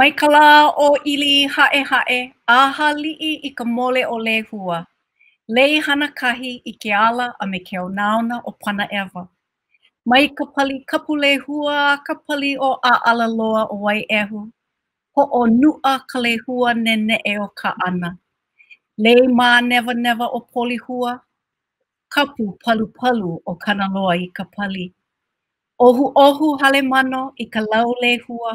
Mai ka lā o ili hae hae, āha lii i ka mole o le hua. Lei hana kahi i ke ala a me ke o nauna o pana ewa. Mai ka pali kapu le hua, ka pali o a ala loa o wai ehu. Ho o nua ka le hua ne ne e o ka ana. Lei mā never never o poli hua. Kapu palu palu o kana loa i ka pali. Ohu ohu hale mano i ka lau. Ohu ohu hale mano i ka lau le hua.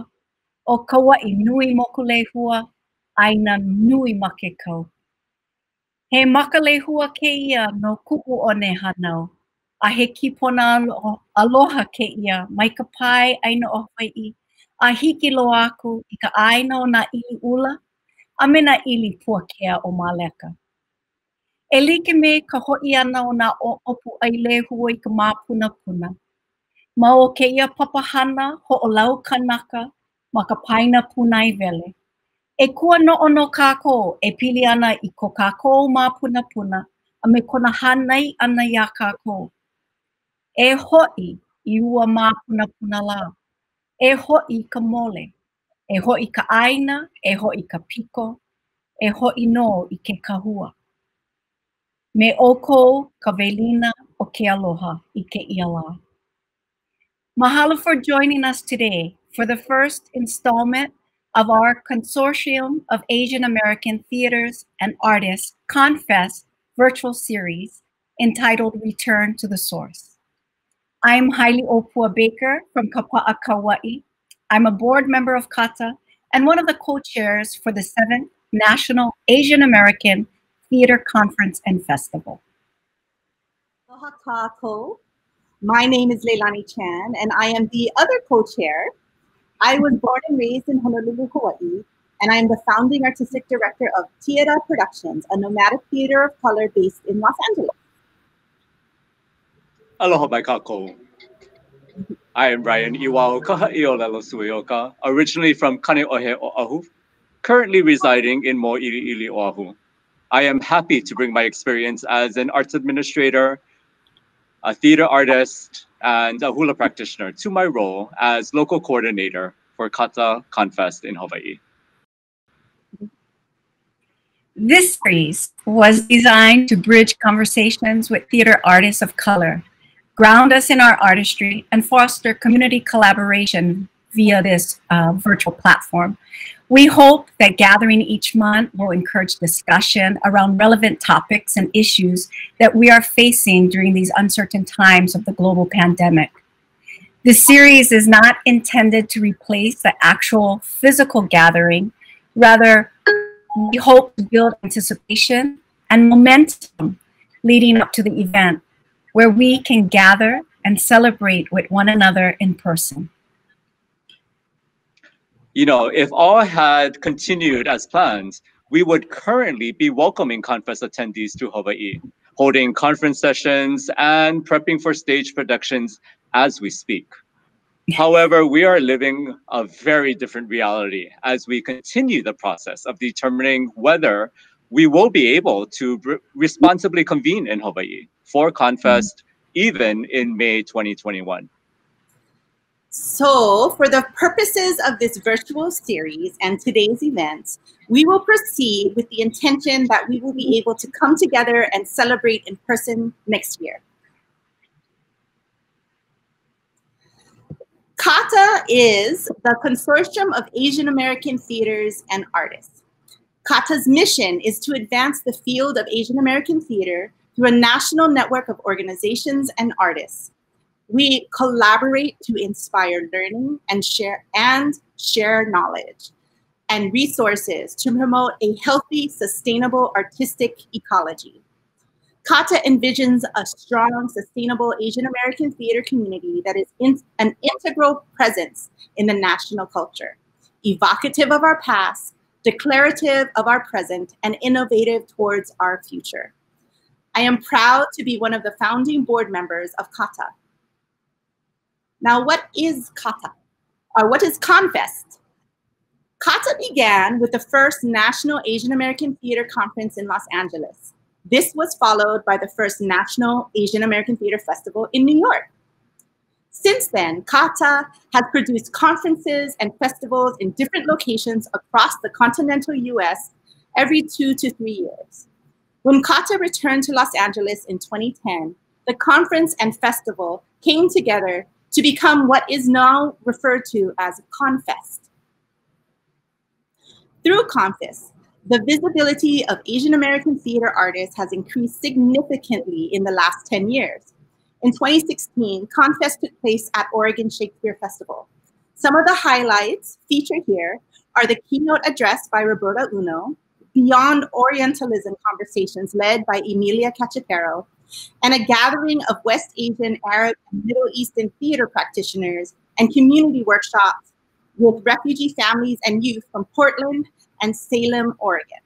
O kawa i nui moku le hua, aina nui make kau. He maka le hua ke ia no kupu o ne hanau. A he kipona aloha ke ia mai ka pai aina o Hawaii. A hiki lo aku i ka aina o na ili ula, a me na ili pua kea o Maleka. E like me ka hoi ana o na o opu ai le hua i ka māpuna puna. Ma o ke ia papahana ho o lau kanaka ma ka paina punai vele. E kua no ono kako e pili ana i ko kako ma puna puna a me kona hanai ana ia kako. E hoi i ua ma puna puna la. E hoi ka mole. E hoi ka aina, e hoi ka piko, e hoi no i ke kahua. Me oko ka velina o ke aloha i ke iala. Mahalo for joining us today for the first installment of our Consortium of Asian American Theaters and Artists Confest virtual series entitled Return to the Source. I'm Haili'ōpua Baker from Kapa'a Kauai. I'm a board member of CAATA and one of the co-chairs for the 7th National Asian American Theater Conference and Festival. My name is Leilani Chan, and I am the other co-chair I was born and raised in Honolulu, Hawaii, and I am the founding artistic director of TeAda Productions, a nomadic theater of color based in Los Angeles. Aloha kako. I am Ryan Iwao Kaha'iolelo Suioka, originally from Kaneohe, Oahu, currently residing in Mo'iliili, Oahu. I am happy to bring my experience as an arts administrator, a theater artist, and a hula practitioner to my role as local coordinator for CAATA Confest in Hawaii. This series was designed to bridge conversations with theater artists of color, ground us in our artistry, and foster community collaboration via this uh, virtual platform. We hope that gathering each month will encourage discussion around relevant topics and issues that we are facing during these uncertain times of the global pandemic. This series is not intended to replace the actual physical gathering. Rather, we hope to build anticipation and momentum leading up to the event where we can gather and celebrate with one another in person you know, if all had continued as planned, we would currently be welcoming conference attendees to Hawaii, holding conference sessions and prepping for stage productions as we speak. However, we are living a very different reality as we continue the process of determining whether we will be able to re responsibly convene in Hawaii for Confest mm-hmm. even in May 2021. So, for the purposes of this virtual series and today's event, we will proceed with the intention that we will be able to come together and celebrate in person next year. CAATA is the Consortium of Asian American Theaters and Artists. CAATA's mission is to advance the field of Asian American theater through a national network of organizations and artists we collaborate to inspire learning and share and share knowledge and resources to promote a healthy, sustainable artistic ecology. CAATA envisions a strong, sustainable Asian American theater community that is in, an integral presence in the national culture, evocative of our past, declarative of our present, and innovative towards our future. I am proud to be one of the founding board members of CAATA, now, what is CAATA? Or what is Confest? CAATA began with the first National Asian American Theater Conference in Los Angeles. This was followed by the first National Asian American Theater Festival in New York. Since then, CAATA has produced conferences and festivals in different locations across the continental US every two to three years. When CAATA returned to Los Angeles in 2010, the conference and festival came together to become what is now referred to as Confest. Through Confest, the visibility of Asian American theater artists has increased significantly in the last 10 years. In 2016, Confest took place at Oregon Shakespeare Festival. Some of the highlights featured here are the keynote address by Roberta Uno, Beyond Orientalism conversations led by Emilia Cachipero, and a gathering of West Asian, Arab, and Middle Eastern theater practitioners and community workshops with refugee families and youth from Portland and Salem, Oregon.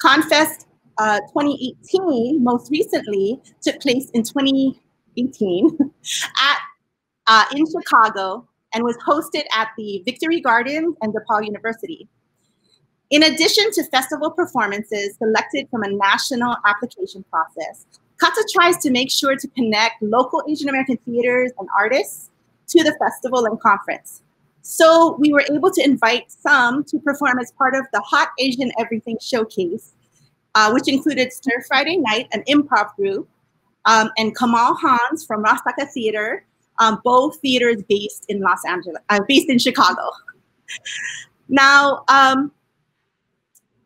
Confest uh, 2018, most recently, took place in 2018 at uh, in Chicago and was hosted at the Victory Gardens and DePaul University. In addition to festival performances selected from a national application process, CAATA tries to make sure to connect local Asian American theaters and artists to the festival and conference. So we were able to invite some to perform as part of the Hot Asian Everything Showcase, uh, which included Stir Friday Night, an improv group, um, and Kamal Hans from Rasaka Theater, um, both theaters based in Los Angeles, uh, based in Chicago. Now, um,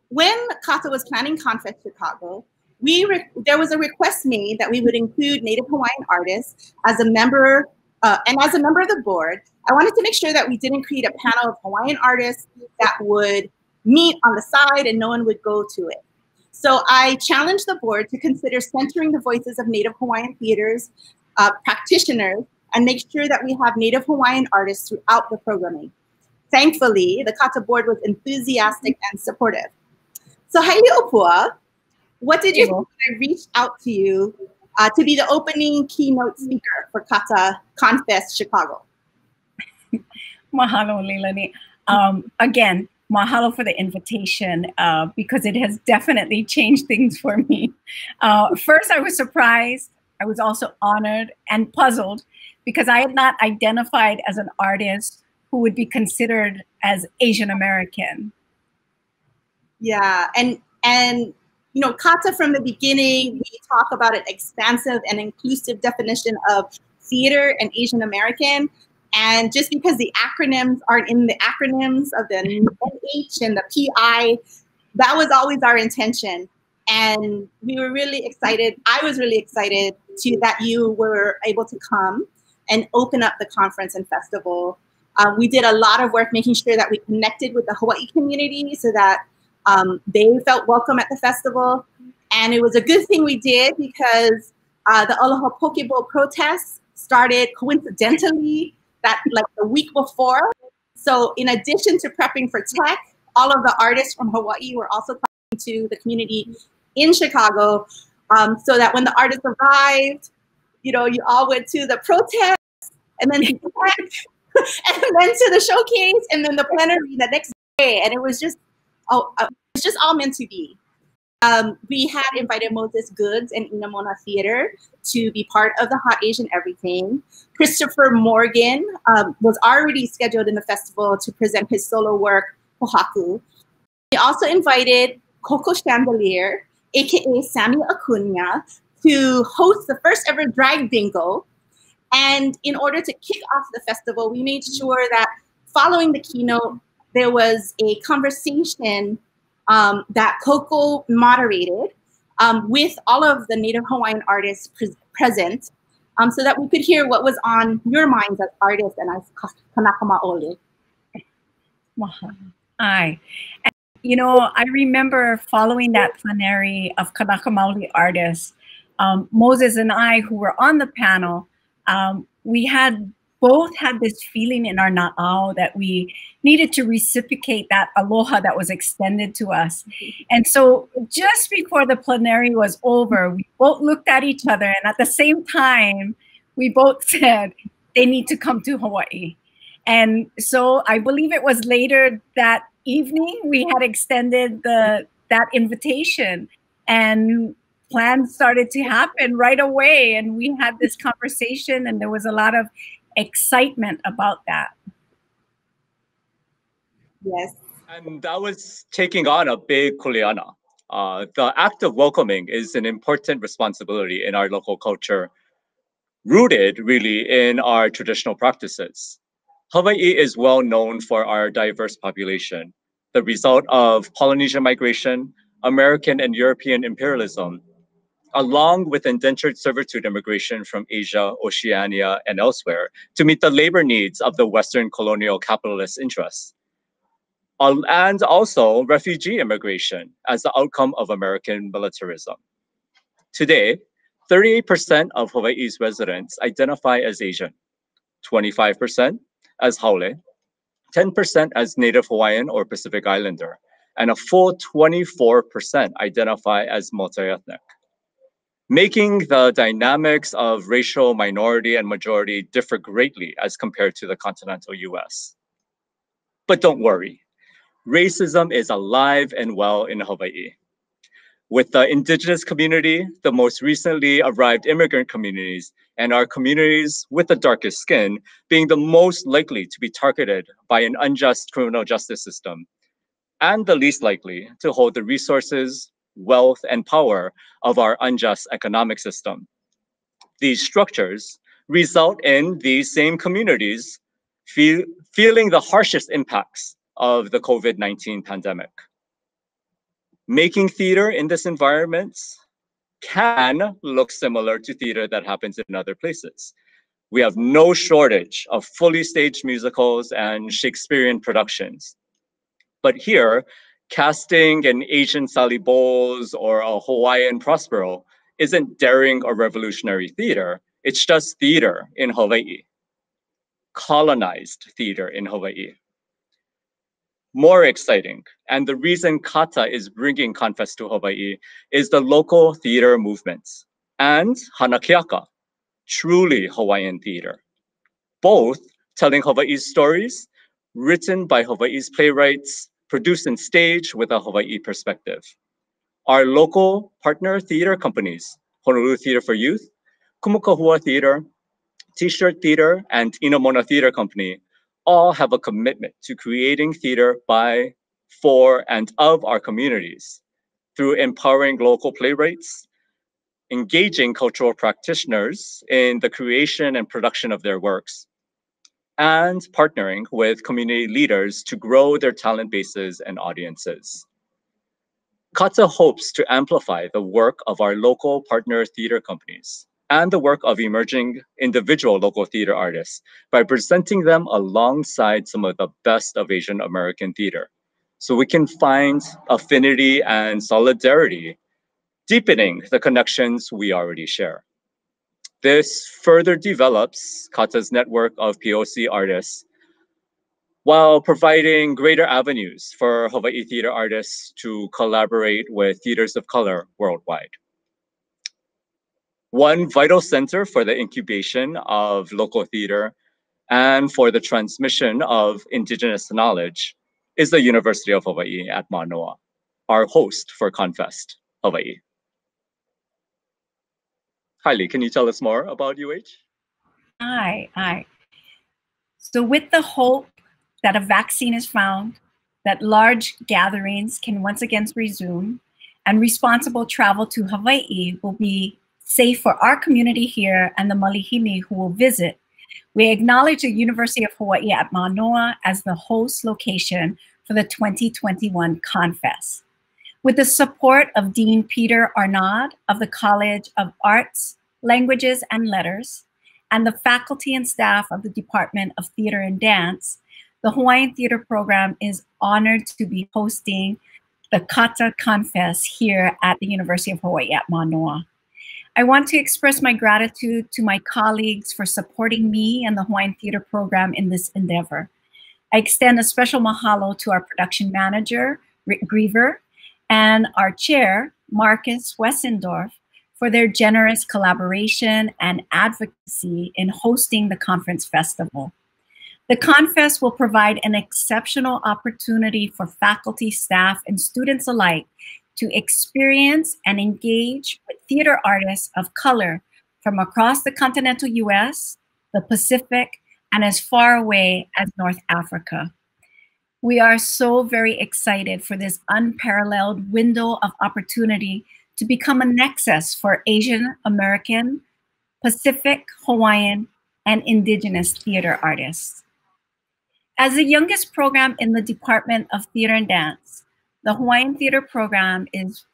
when CAATA was planning Confest Chicago, we there was a request made that we would include Native Hawaiian artists as a member uh, and as a member of the board. I wanted to make sure that we didn't create a panel of Hawaiian artists that would meet on the side and no one would go to it. So I challenged the board to consider centering the voices of Native Hawaiian theaters uh, practitioners and make sure that we have Native Hawaiian artists throughout the programming. Thankfully, the CAATA board was enthusiastic and supportive. So Haile Opua, what did you think when I reached out to you uh, to be the opening keynote speaker for CAATA Confest Chicago? Mahalo, Leilani. Um, again, mahalo for the invitation uh, because it has definitely changed things for me. Uh, first, I was surprised. I was also honored and puzzled because I had not identified as an artist who would be considered as Asian American. Yeah, and and you know, CAATA from the beginning, we talk about an expansive and inclusive definition of theater and Asian American. And just because the acronyms aren't in the acronyms of the NH and the PI, that was always our intention. And we were really excited. I was really excited to that you were able to come and open up the conference and festival. Uh, we did a lot of work making sure that we connected with the Hawaii community so that um, they felt welcome at the festival. And it was a good thing we did because uh, the Aloha Poke Bowl protests started coincidentally that like the week before. So in addition to prepping for tech, all of the artists from Hawaii were also coming to the community in Chicago um, so that when the artists arrived, you know, you all went to the protest and then and then to the showcase and then the plenary the next day. And it was just, oh, uh, it's just all meant to be. Um, we had invited Moses Goods and Inamona Theater to be part of the Hot Asian Everything. Christopher Morgan um, was already scheduled in the festival to present his solo work, Pohaku. We also invited Coco Chandelier, aka Sammy Acuna, to host the first ever drag bingo. And in order to kick off the festival, we made sure that following the keynote, there was a conversation um, that Coco moderated um, with all of the Native Hawaiian artists pre present um, so that we could hear what was on your minds as artists and as Kanaka Maoli. Aye. And, you know, I remember following that plenary of Kanaka Maoli artists, um, Moses and I, who were on the panel, um, we had both had this feeling in our na'au that we needed to reciprocate that aloha that was extended to us. And so just before the plenary was over, we both looked at each other and at the same time, we both said they need to come to Hawaii. And so I believe it was later that evening we had extended the that invitation. And plans started to happen right away. And we had this conversation, and there was a lot of excitement about that. Yes. And that was taking on a big kuleana. Uh, the act of welcoming is an important responsibility in our local culture, rooted really in our traditional practices. Hawaii is well known for our diverse population, the result of Polynesian migration, American and European imperialism, along with indentured servitude immigration from Asia, Oceania, and elsewhere to meet the labor needs of the Western colonial capitalist interests. And also refugee immigration as the outcome of American militarism. Today, 38% of Hawaii's residents identify as Asian, 25% as Haole, 10% as Native Hawaiian or Pacific Islander, and a full 24% identify as multi-ethnic, making the dynamics of racial minority and majority differ greatly as compared to the continental US. But don't worry, racism is alive and well in Hawaii. With the indigenous community, the most recently arrived immigrant communities, and our communities with the darkest skin being the most likely to be targeted by an unjust criminal justice system and the least likely to hold the resources, wealth, and power of our unjust economic system. These structures result in these same communities feel, feeling the harshest impacts of the COVID-19 pandemic. Making theater in this environment can look similar to theater that happens in other places. We have no shortage of fully staged musicals and Shakespearean productions. But here, casting an Asian Sally Bowles or a Hawaiian Prospero isn't daring or revolutionary theater. It's just theater in Hawaii, colonized theater in Hawaii. More exciting, and the reason CAATA is bringing Confest to Hawaii is the local theater movements and Hanakeaka, truly Hawaiian theater. Both telling Hawaii's stories, written by Hawaii's playwrights, produced and staged with a Hawaii perspective. Our local partner theater companies, Honolulu Theater for Youth, Kumu Kahua Theater, T-Shirt Theater, and Inamona Theater Company all have a commitment to creating theater by, for, and of our communities through empowering local playwrights, engaging cultural practitioners in the creation and production of their works, and partnering with community leaders to grow their talent bases and audiences. CAATA hopes to amplify the work of our local partner theater companies and the work of emerging individual local theater artists by presenting them alongside some of the best of Asian American theater. So we can find affinity and solidarity, deepening the connections we already share. This further develops CAATA's network of POC artists while providing greater avenues for Hawaii theater artists to collaborate with theaters of color worldwide. One vital center for the incubation of local theater and for the transmission of indigenous knowledge is the University of Hawaii at Manoa, our host for Confest Hawaii. Hailey, can you tell us more about UH? Hi, hi. So with the hope that a vaccine is found, that large gatherings can once again resume, and responsible travel to Hawaii will be safe for our community here and the malihini who will visit, we acknowledge the University of Hawaii at Manoa as the host location for the 2021 Confest with the support of Dean Peter Arnade of the College of Arts, Languages, and Letters, and the faculty and staff of the Department of Theater and Dance, the Hawaiian Theater Program is honored to be hosting the CAATA Confest here at the University of Hawaii at Manoa. I want to express my gratitude to my colleagues for supporting me and the Hawaiian Theater Program in this endeavor. I extend a special mahalo to our production manager, Rick Griever, and our chair, Markus Wessendorf, for their generous collaboration and advocacy in hosting the conference festival. The Confest will provide an exceptional opportunity for faculty, staff, and students alike to experience and engage with theater artists of color from across the continental US, the Pacific, and as far away as North Africa. We are so very excited for this unparalleled window of opportunity to become a nexus for Asian American, Pacific, Hawaiian, and Indigenous theater artists. As the youngest program in the Department of Theater and Dance, the Hawaiian Theater Program is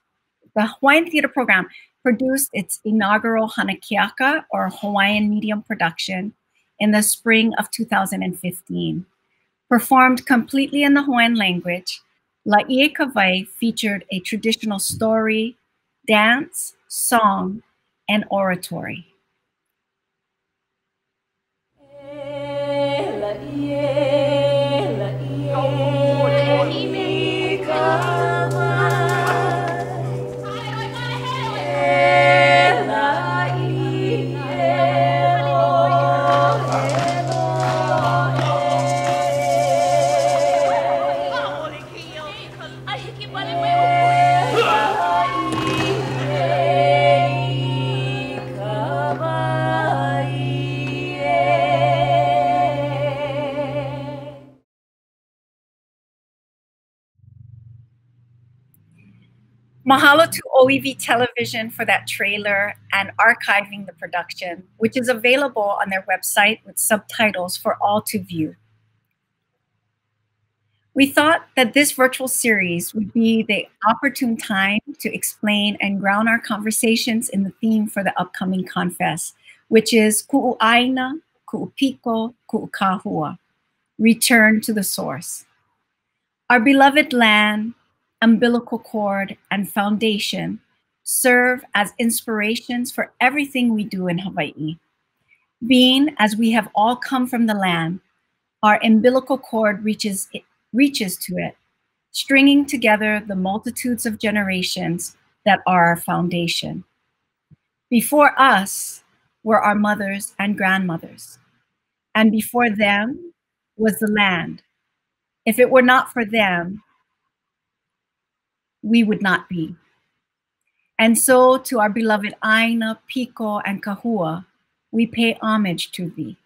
the Hawaiian Theater Program produced its inaugural Hanakeaka or Hawaiian medium production in the spring of 2015. Performed completely in the Hawaiian language, Laie Kawai featured a traditional story, dance, song, and oratory. Mahalo to OEV Television for that trailer and archiving the production, which is available on their website with subtitles for all to view. We thought that this virtual series would be the opportune time to explain and ground our conversations in the theme for the upcoming Confest, which is Ku'u'aina, Ku'upiko, Ku'ukahua, return to the source. Our beloved land, umbilical cord, and foundation serve as inspirations for everything we do in Hawaii. Being as we have all come from the land, our umbilical cord reaches, reaches to it, stringing together the multitudes of generations that are our foundation. Before us were our mothers and grandmothers, and before them was the land. If it were not for them, we would not be. And so to our beloved Aina, Piko, and Kahua, we pay homage to thee.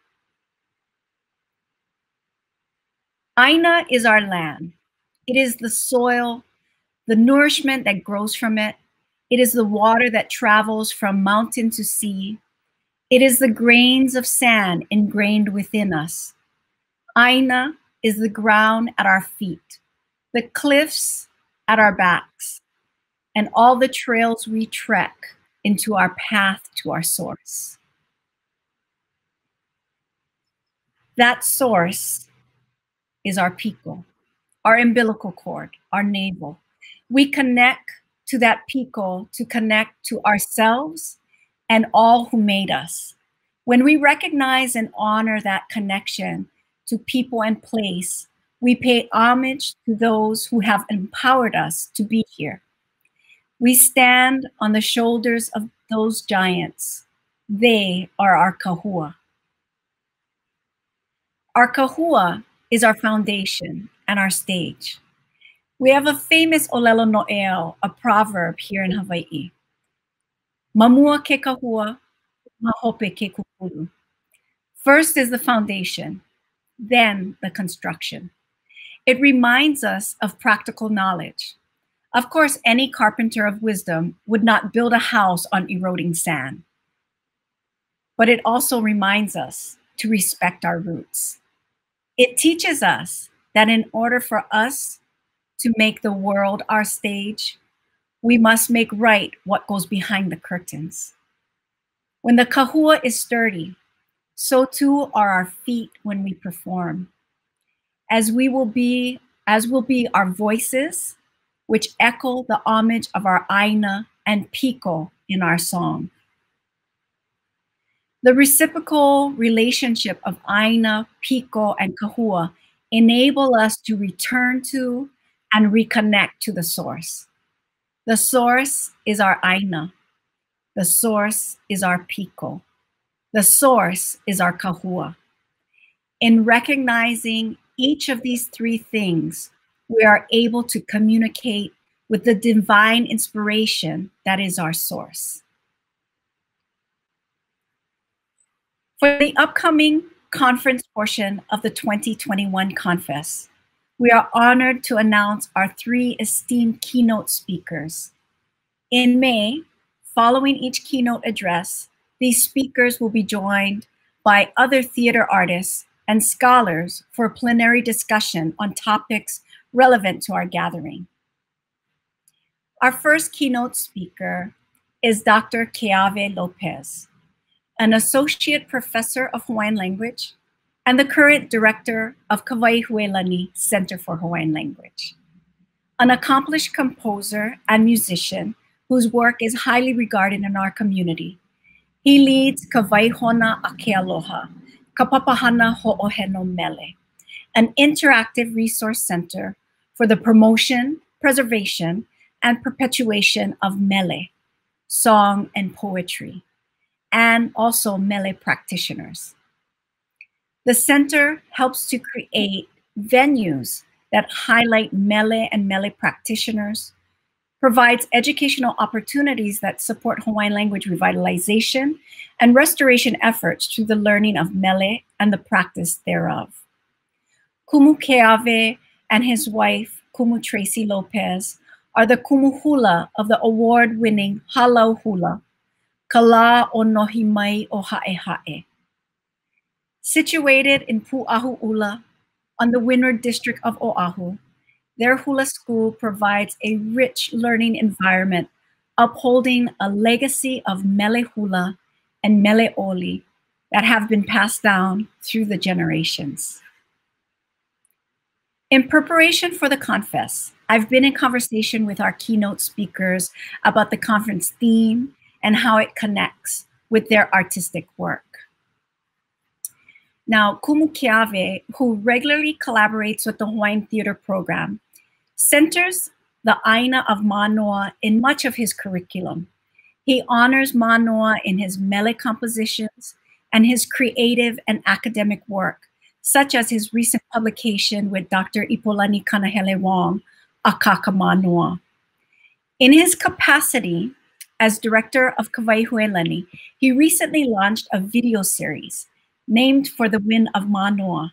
Aina is our land. It is the soil, the nourishment that grows from it. It is the water that travels from mountain to sea. It is the grains of sand ingrained within us. Aina is the ground at our feet, the cliffs at our backs, and all the trails we trek into our path to our source. That source is our piko, our umbilical cord, our navel. We connect to that piko to connect to ourselves and all who made us. When we recognize and honor that connection to people and place, we pay homage to those who have empowered us to be here. We stand on the shoulders of those giants. They are our kahua. Our kahua is our foundation and our stage. We have a famous Olelo No'eau, a proverb here in Hawaii. Mamua ke kahua, mahope ke kukulu. First is the foundation, then the construction. It reminds us of practical knowledge. Of course, any carpenter of wisdom would not build a house on eroding sand. But it also reminds us to respect our roots. It teaches us that in order for us to make the world our stage, we must make right what goes behind the curtains. When the kahua is sturdy, so too are our feet when we perform as we will be, as will be our voices, which echo the homage of our Aina and Piko in our song. The reciprocal relationship of Aina, Piko, and Kahua enable us to return to and reconnect to the source. The source is our Aina. The source is our Piko. The source is our Kahua. In recognizing each of these three things, we are able to communicate with the divine inspiration that is our source. For the upcoming conference portion of the 2021 Confest, we are honored to announce our three esteemed keynote speakers. In May, following each keynote address, these speakers will be joined by other theater artists and scholars for plenary discussion on topics relevant to our gathering. Our first keynote speaker is Dr. Keawe Lopes, an associate professor of Hawaiian language and the current director of Kawaihuelani Center for Hawaiian Language. An accomplished composer and musician whose work is highly regarded in our community, he leads Kawaihona Akealoha, Kapapahana Ho'oheno Mele, an interactive resource center for the promotion, preservation, and perpetuation of mele, song and poetry, and also mele practitioners. The center helps to create venues that highlight mele and mele practitioners, provides educational opportunities that support Hawaiian language revitalization and restoration efforts through the learning of mele and the practice thereof. Kumu Keawe and his wife, Kumu Tracy Lopes, are the Kumu Hula of the award-winning Halau Hula, Kala o Nohi Mai o Hae Hae. Situated in Pu'ahu Ula, on the Windward District of Oahu, their hula school provides a rich learning environment, upholding a legacy of mele hula and mele oli that have been passed down through the generations. In preparation for the Confest, I've been in conversation with our keynote speakers about the conference theme and how it connects with their artistic work. Now, Kumu Keawe, who regularly collaborates with the Hawaiian Theater Program, centers the Aina of Manoa in much of his curriculum. He honors Manoa in his mele compositions and his creative and academic work, such as his recent publication with Dr. Ipolani Kanahele Wong, Akaka Manoa. In his capacity as director of Kawaihuelani, he recently launched a video series named for the Wind of Manoa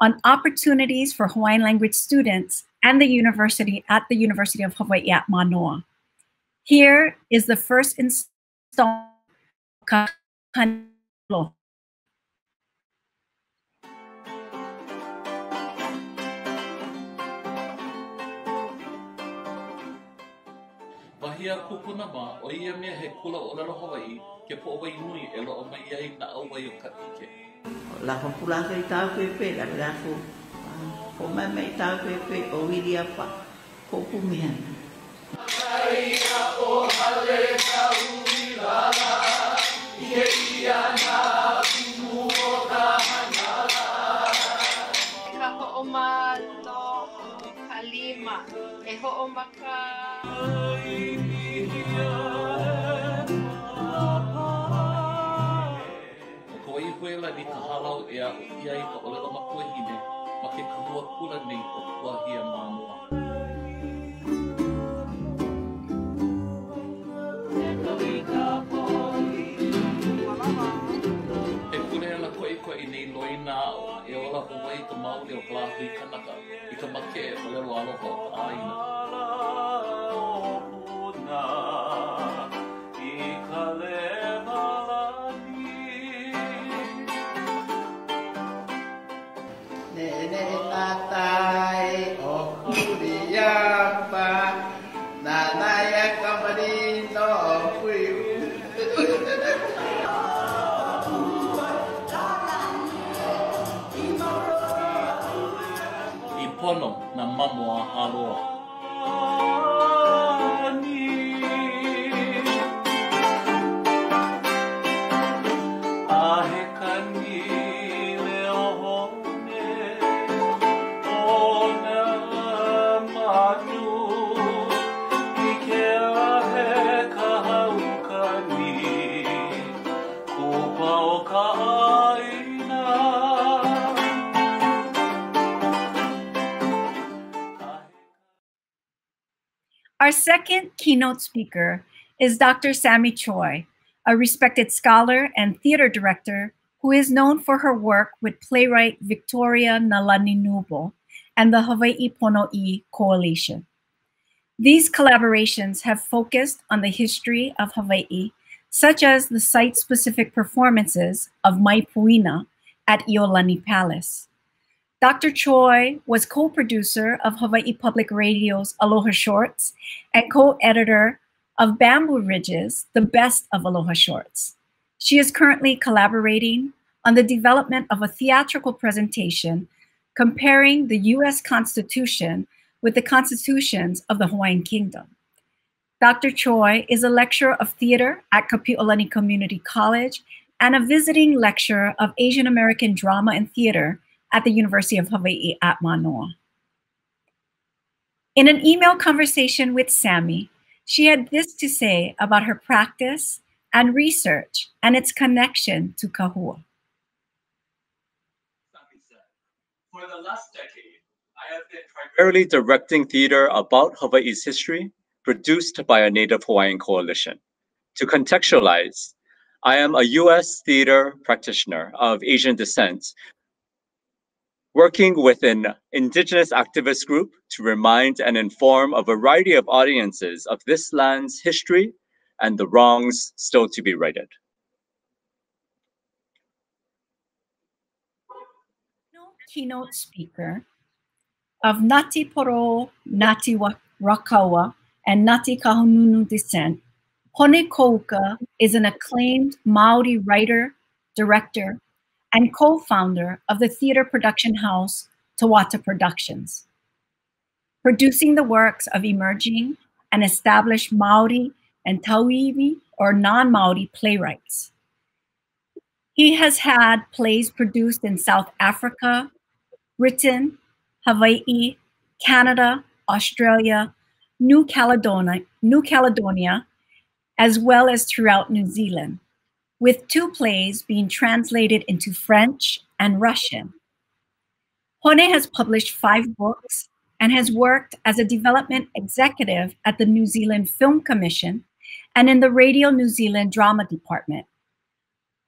on opportunities for Hawaiian language students and the university at the University of Hawaii at Manoa. Here is the first installment o ia mea he kula o lalo Hawaii ke po wai nui e lo o mai ai na au wai o ka ike. La fa pula ke tau pe pe la la fu. O mai mai tau pe pe o wiri apa. Ko ku mea. Maria o hale tau la la. Ike ia na kumu o ka hanala. Ka ho o ma to kalima. E ho o maka. Huela ni ka halau e a ia i ka olelo makua hine ma ke kahua kula nei o kuahia manoa. E kule ala koe koe i nei loina e ola Hawaii ka mauli o ka hui kanaka i ka make e olelo aloha o ka aina. Na mamo a haloa. Our second keynote speaker is Dr. Sammy Choi, a respected scholar and theater director who is known for her work with playwright Victoria Nalani Kneubuhl and the Hawaii Pono'i Coalition. These collaborations have focused on the history of Hawaii, such as the site-specific performances of Mai Poina at Iolani Palace. Dr. Choi was co-producer of Hawaii Public Radio's Aloha Shorts and co-editor of Bamboo Ridge's, the best of Aloha Shorts. She is currently collaborating on the development of a theatrical presentation comparing the US Constitution with the constitutions of the Hawaiian Kingdom. Dr. Choi is a lecturer of theater at Kapi'olani Community College and a visiting lecturer of Asian American drama and theater at the University of Hawaii at Manoa. In an email conversation with Sammy, she had this to say about her practice and research and its connection to Kahua. For the last decade, I have been primarily directing theater about Hawaii's history, produced by a Native Hawaiian coalition. To contextualize, I am a US theater practitioner of Asian descent working with an indigenous activist group to remind and inform a variety of audiences of this land's history and the wrongs still to be righted. Keynote speaker of Ngati Porou, Ngati Raukawa, and Ngati Kahungunu descent, Hone Kouka is an acclaimed Maori writer, director, and co-founder of the theater production house Tawata Productions, producing the works of emerging and established Maori and Tauiwi or non-Maori playwrights. He has had plays produced in South Africa, Britain, Hawaii, Canada, Australia, New Caledonia, New Caledonia, as well as throughout New Zealand with two plays being translated into French and Russian. Hone has published five books and has worked as a development executive at the New Zealand Film Commission and in the Radio New Zealand Drama Department.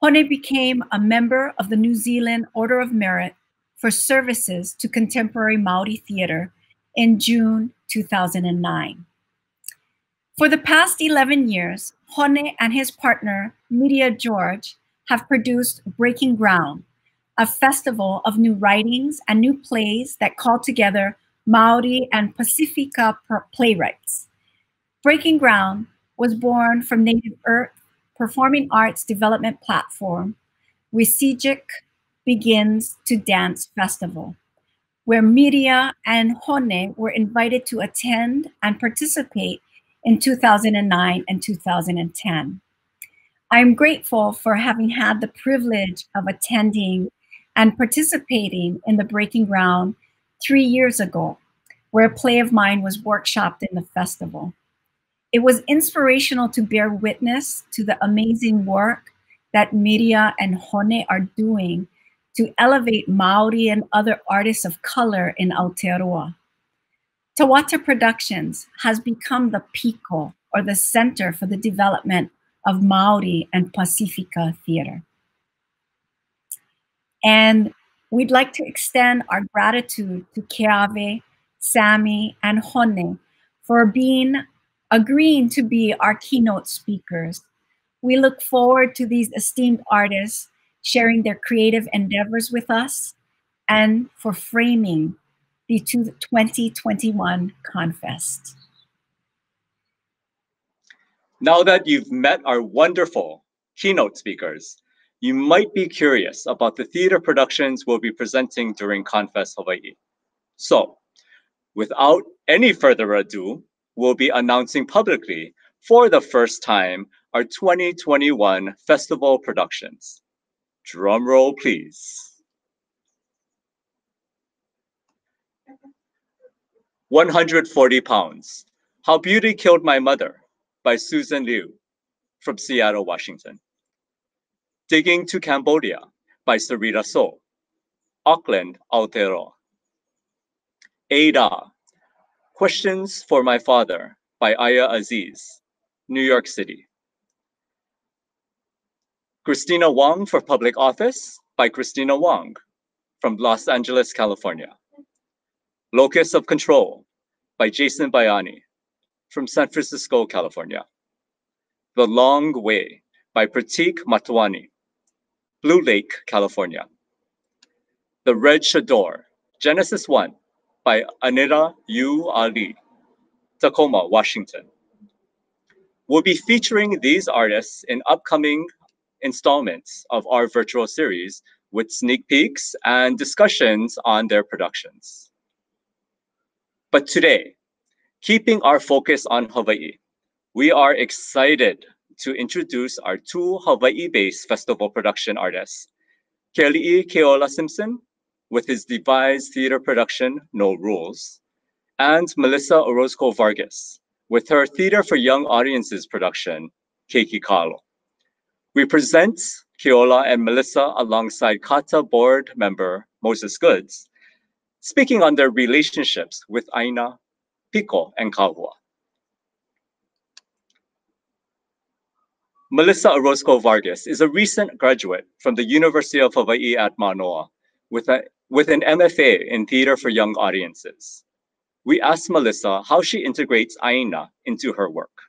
Hone became a member of the New Zealand Order of Merit for services to contemporary Maori theater in June 2009. For the past 11 years, Hone and his partner, Miria George, have produced Breaking Ground, a festival of new writings and new plays that call together Maori and Pacifica playwrights. Breaking Ground was born from Native Earth Performing Arts Development Platform, Weesageechak Begins to Dance Festival, where Media and Hone were invited to attend and participate in 2009 and 2010. I'm grateful for having had the privilege of attending and participating in the Breaking Ground three years ago, where a play of mine was workshopped in the festival. It was inspirational to bear witness to the amazing work that Miria and Hone are doing to elevate Maori and other artists of color in Aotearoa. Tawata Productions has become the piko or the center for the development of Maori and Pacifica theater. And we'd like to extend our gratitude to Keawe, Sammy, and Hone for being agreeing to be our keynote speakers. We look forward to these esteemed artists sharing their creative endeavors with us and for framing the 2021 Confest. Now that you've met our wonderful keynote speakers, you might be curious about the theater productions we'll be presenting during Confest Hawaii. So, without any further ado, we'll be announcing publicly for the first time our 2021 festival productions. Drum roll, please. 140 pounds. How Beauty Killed My Mother by Susan Lieu from Seattle, Washington. Digging to Cambodia by Sarita So, Auckland, Aotearoa. Ada, Questions for My Father by Aya Aziz, New York City. Kristina Wong for Public Office by Kristina Wong from Los Angeles, California. Locus of Control by Jason Bayani from San Francisco, California. The Long Way by Pratik Matwani, Blue Lake, California. The Red Chador, Genesis 1 by Anida Yoeu Ali, Tacoma, Washington. We'll be featuring these artists in upcoming installments of our virtual series with sneak peeks and discussions on their productions. But today, keeping our focus on Hawaii, we are excited to introduce our two Hawaii-based festival production artists, Keli'i Keola Simpson with his devised theater production, No Rules, and Melissa Orozco Vargas with her Theater for Young Audiences production, Keiki Kalo. We present Keola and Melissa alongside CAATA board member Moses Goods, speaking on their relationships with Aina, Piko, and Kahua. Melissa Orozco Vargas is a recent graduate from the University of Hawaii at Manoa with, a, with an MFA in Theater for Young Audiences. We asked Melissa how she integrates Aina into her work.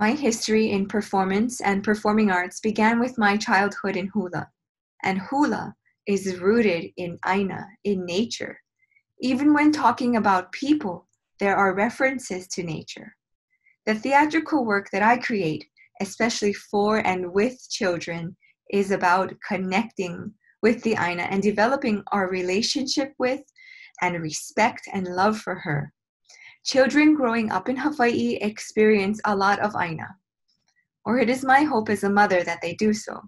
My history in performance and performing arts began with my childhood in hula, and hula is rooted in Aina, in nature. Even when talking about people, there are references to nature. The theatrical work that I create, especially for and with children, is about connecting with the Aina and developing our relationship with and respect and love for her. Children growing up in Hawaii experience a lot of Aina, or it is my hope as a mother that they do so.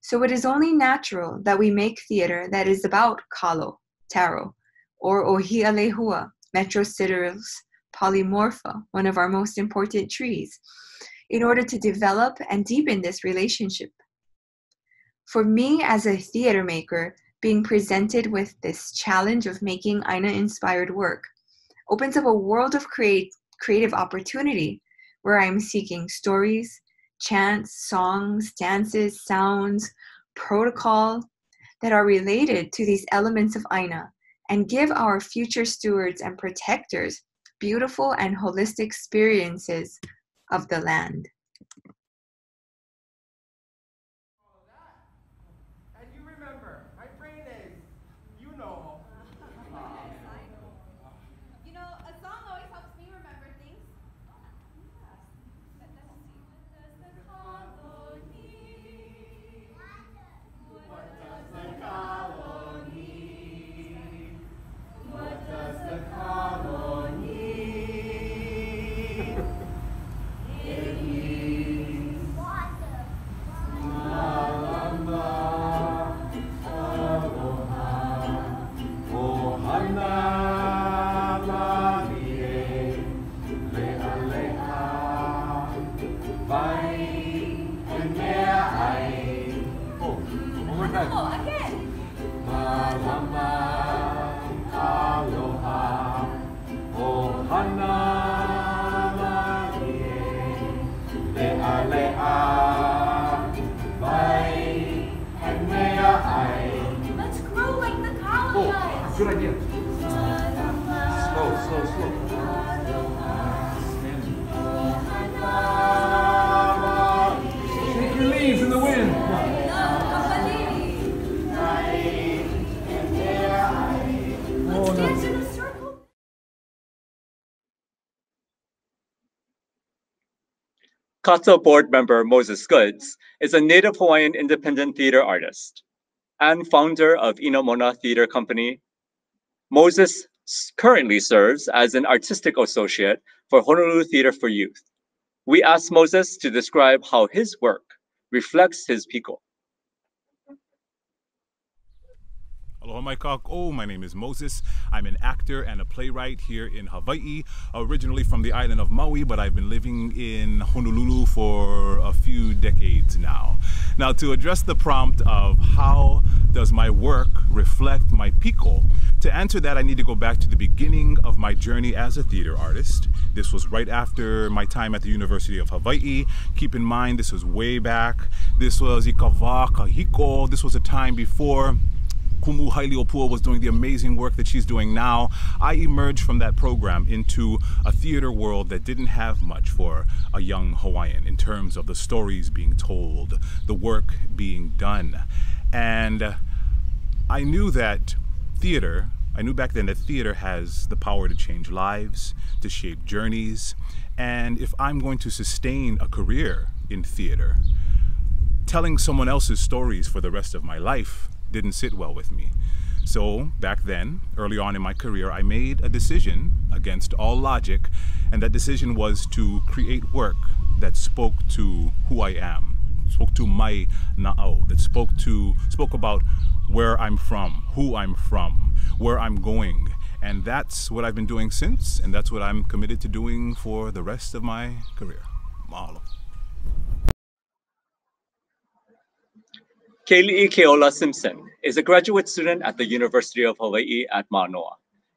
So it is only natural that we make theater that is about kalo, taro, or ohia lehua, Metrosideros polymorpha, one of our most important trees, in order to develop and deepen this relationship. For me, as a theater maker, being presented with this challenge of making Aina inspired work opens up a world of create, creative opportunity where I'm seeking stories, chants, songs, dances, sounds, protocol that are related to these elements of Aina and give our future stewards and protectors beautiful and holistic experiences of the land. CAATA board member Moses Goods is a native Hawaiian independent theater artist and founder of Inamona Theater Company. Moses currently serves as an artistic associate for Honolulu Theater for Youth. We asked Moses to describe how his work reflects his piko. Aloha mai kako. Oh, my name is Moses. I'm an actor and a playwright here in Hawaii, originally from the island of Maui, but I've been living in Honolulu for a few decades now. Now, to address the prompt of how does my work reflect my piko? To answer that, I need to go back to the beginning of my journey as a theater artist. This was right after my time at the University of Hawaii. Keep in mind, this was way back. This was Ikawa Kahiko. This was a time before Kumu Haile was doing the amazing work that she's doing now. I emerged from that program into a theater world that didn't have much for a young Hawaiian in terms of the stories being told, the work being done. And I knew that theater, I knew back then that theater has the power to change lives, to shape journeys. And if I'm going to sustain a career in theater, telling someone else's stories for the rest of my life didn't sit well with me. So back then, early on in my career, I made a decision against all logic, and that decision was to create work that spoke to who I am, spoke to my na'au, that spoke to spoke about where I'm from, who I'm from, where I'm going. And that's what I've been doing since, and that's what I'm committed to doing for the rest of my career. Mahalo. Keli'i Keola Simpson is a graduate student at the University of Hawaii at Manoa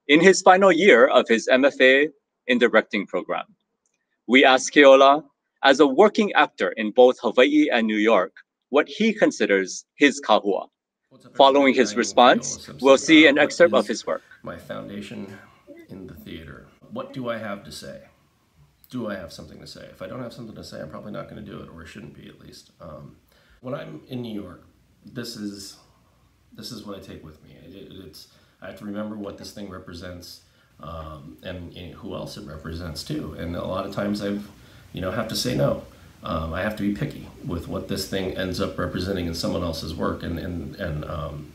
in his final year of his MFA in directing program. We asked Keola, as a working actor in both Hawaii and New York, what he considers his kahua. Following his response, we'll see an excerpt of his work. My foundation in the theater. What do I have to say? Do I have something to say? If I don't have something to say, I'm probably not going to do it, or shouldn't be at least. Um, when I'm in New York, this is this is what I take with me. It, it's I have to remember what this thing represents, um, and, and, who else it represents too. And a lot of times I've, you know, have to say no. Um, I have to be picky with what this thing ends up representing in someone else's work, and and and um,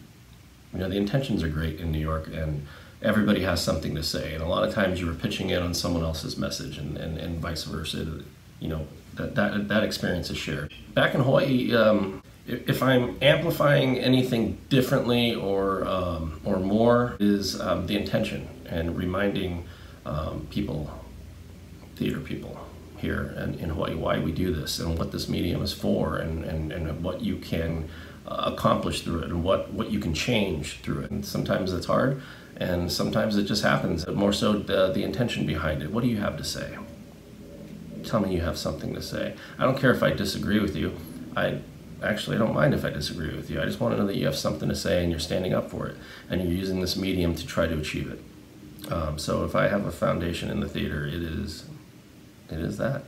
you know the intentions are great in New York, and everybody has something to say. And a lot of times you were pitching in on someone else's message, and and, and vice versa. You know that that that experience is shared. Back in Hawaii um, if I'm amplifying anything differently or um, or more is um, the intention and reminding um, people, theater people here in, in Hawaii, why we do this and what this medium is for and, and, and what you can uh, accomplish through it and what, what you can change through it. And sometimes it's hard and sometimes it just happens. But more so the, the intention behind it. What do you have to say? Tell me you have something to say. I don't care if I disagree with you. I actually, I don't mind if I disagree with you. I just want to know that you have something to say and you're standing up for it and you're using this medium to try to achieve it. Um, so if I have a foundation in the theater, it is, it is that.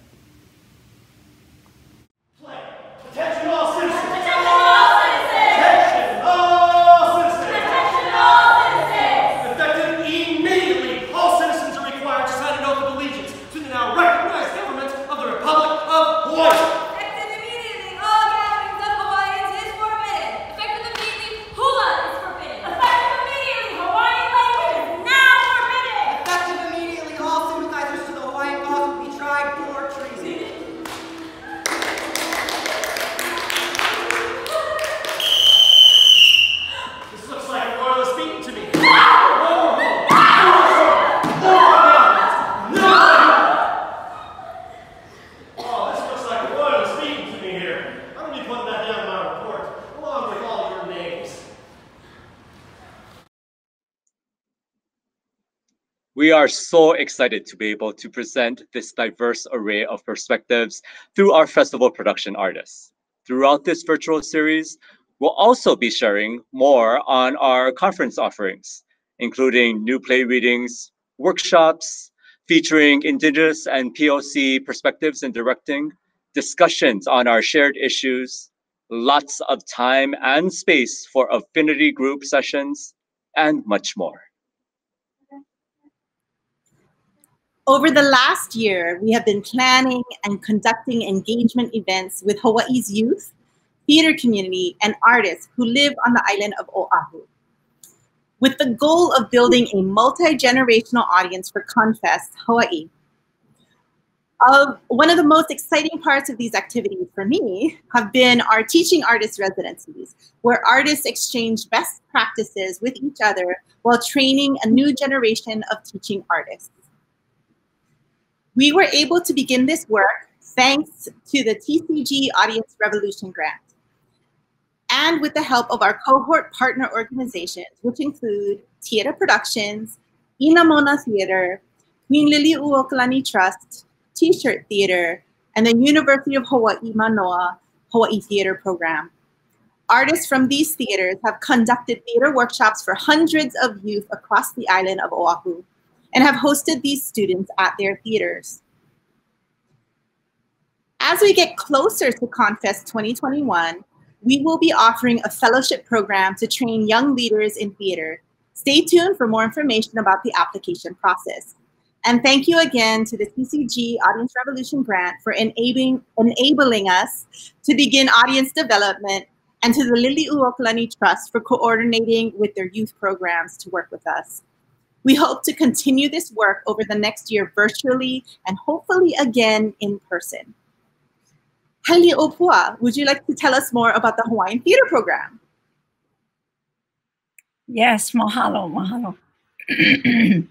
We are so excited to be able to present this diverse array of perspectives through our festival production artists. Throughout this virtual series, we'll also be sharing more on our conference offerings, including new play readings, workshops featuring Indigenous and POC perspectives in directing, discussions on our shared issues, lots of time and space for affinity group sessions, and much more. Over the last year, we have been planning and conducting engagement events with Hawaii's youth, theater community, and artists who live on the island of Oahu. With the goal of building a multi-generational audience for Confest Hawaii. Uh, one of the most exciting parts of these activities for me have been our teaching artist residencies, where artists exchange best practices with each other while training a new generation of teaching artists. We were able to begin this work thanks to the TCG Audience Revolution Grant. and with the help of our cohort partner organizations, which include TeAda Productions, Inamona Theater, Queen Liliuokalani Trust, T-Shirt Theater, and the University of Hawaii Manoa Hawaii Theater Program. Artists from these theaters have conducted theater workshops for hundreds of youth across the island of Oahu and have hosted these students at their theaters. As we get closer to Confest 2021, we will be offering a fellowship program to train young leaders in theater. Stay tuned for more information about the application process. And thank you again to the TCG Audience Revolution Grant for enabling, enabling us to begin audience development and to the Liliuokalani Trust for coordinating with their youth programs to work with us. We hope to continue this work over the next year virtually and hopefully again in person. Haili'ōpua, would you like to tell us more about the Hawaiian Theater Program? Yes, mahalo, mahalo.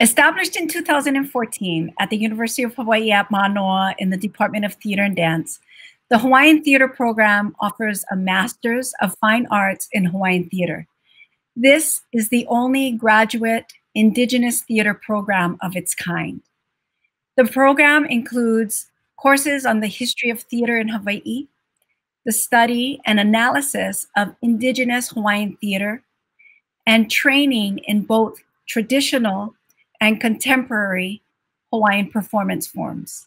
Established in 2014 at the University of Hawaii at Manoa in the Department of Theater and Dance, the Hawaiian Theater Program offers a Master's of Fine Arts in Hawaiian Theater. This is the only graduate Indigenous theater program of its kind. The program includes courses on the history of theater in Hawaii, the study and analysis of Indigenous Hawaiian theater, and training in both traditional and contemporary Hawaiian performance forms.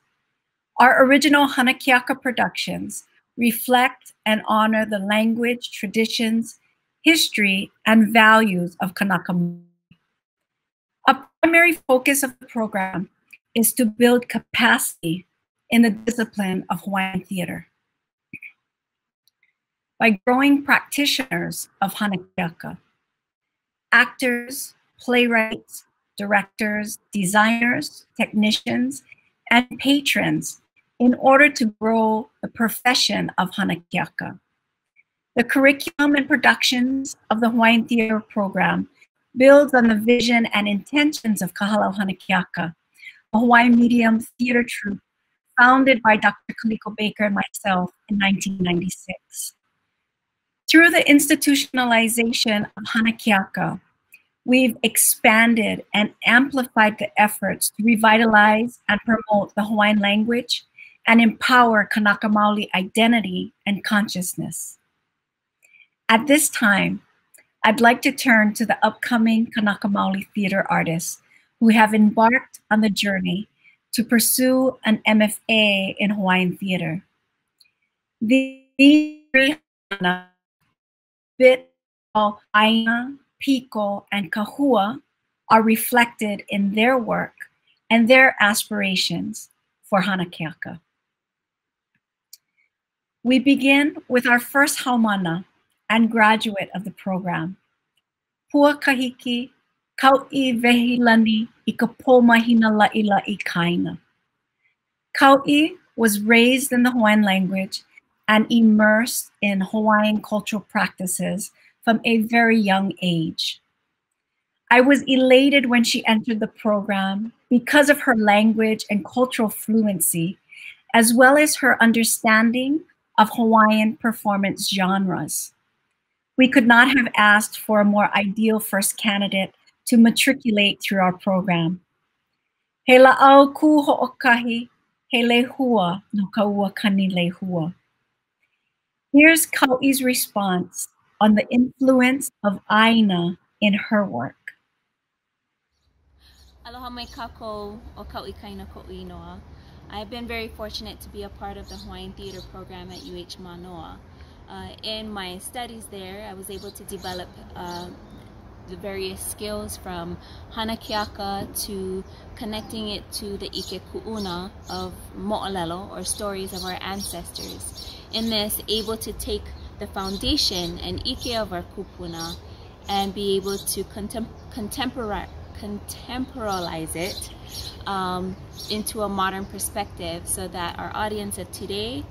Our original Hanakeaka productions reflect and honor the language, traditions, history, and values of Kanaka. Primary focus of the program is to build capacity in the discipline of Hawaiian theater. By growing practitioners of Hanakeaka, actors, playwrights, directors, designers, technicians, and patrons in order to grow the profession of Hanakeaka. The curriculum and productions of the Hawaiian Theater Program builds on the vision and intentions of Kahalau Hanakeaka, a Hawaiian medium theater troupe founded by Dr. Kaliko Baker and myself in 1996. Through the institutionalization of Hanakeaka, we've expanded and amplified the efforts to revitalize and promote the Hawaiian language and empower Kanaka Maoli identity and consciousness. At this time, I'd like to turn to the upcoming Kanaka Maoli theater artists who have embarked on the journey to pursue an MFA in Hawaiian theater. These three Bit, Aina, Piko, and Kahua are reflected in their work and their aspirations for Hanakeaka. We begin with our first haumana and graduate of the program. Pua kahiki, kau'i vehilani i ka pōmahina la'i i kaina. Kau'i was raised in the Hawaiian language and immersed in Hawaiian cultural practices from a very young age. I was elated when she entered the program because of her language and cultural fluency, as well as her understanding of Hawaiian performance genres. We could not have asked for a more ideal first candidate to matriculate through our program. He la'au ku ho'okahi, he lehua no kaua kani lehua. Here's Kau'i's response on the influence of Aina in her work. Aloha mai kako o kau'i kaina inoa. I've been very fortunate to be a part of the Hawaiian Theater program at UH Manoa. Uh, in my studies there, I was able to develop uh, the various skills from Hanakeaka to connecting it to the Ike Ku'una of Mo'olelo or stories of our ancestors. In this, able to take the foundation and ike of our kupuna and be able to contem contemporize contemporalize it um, into a modern perspective so that our audience of today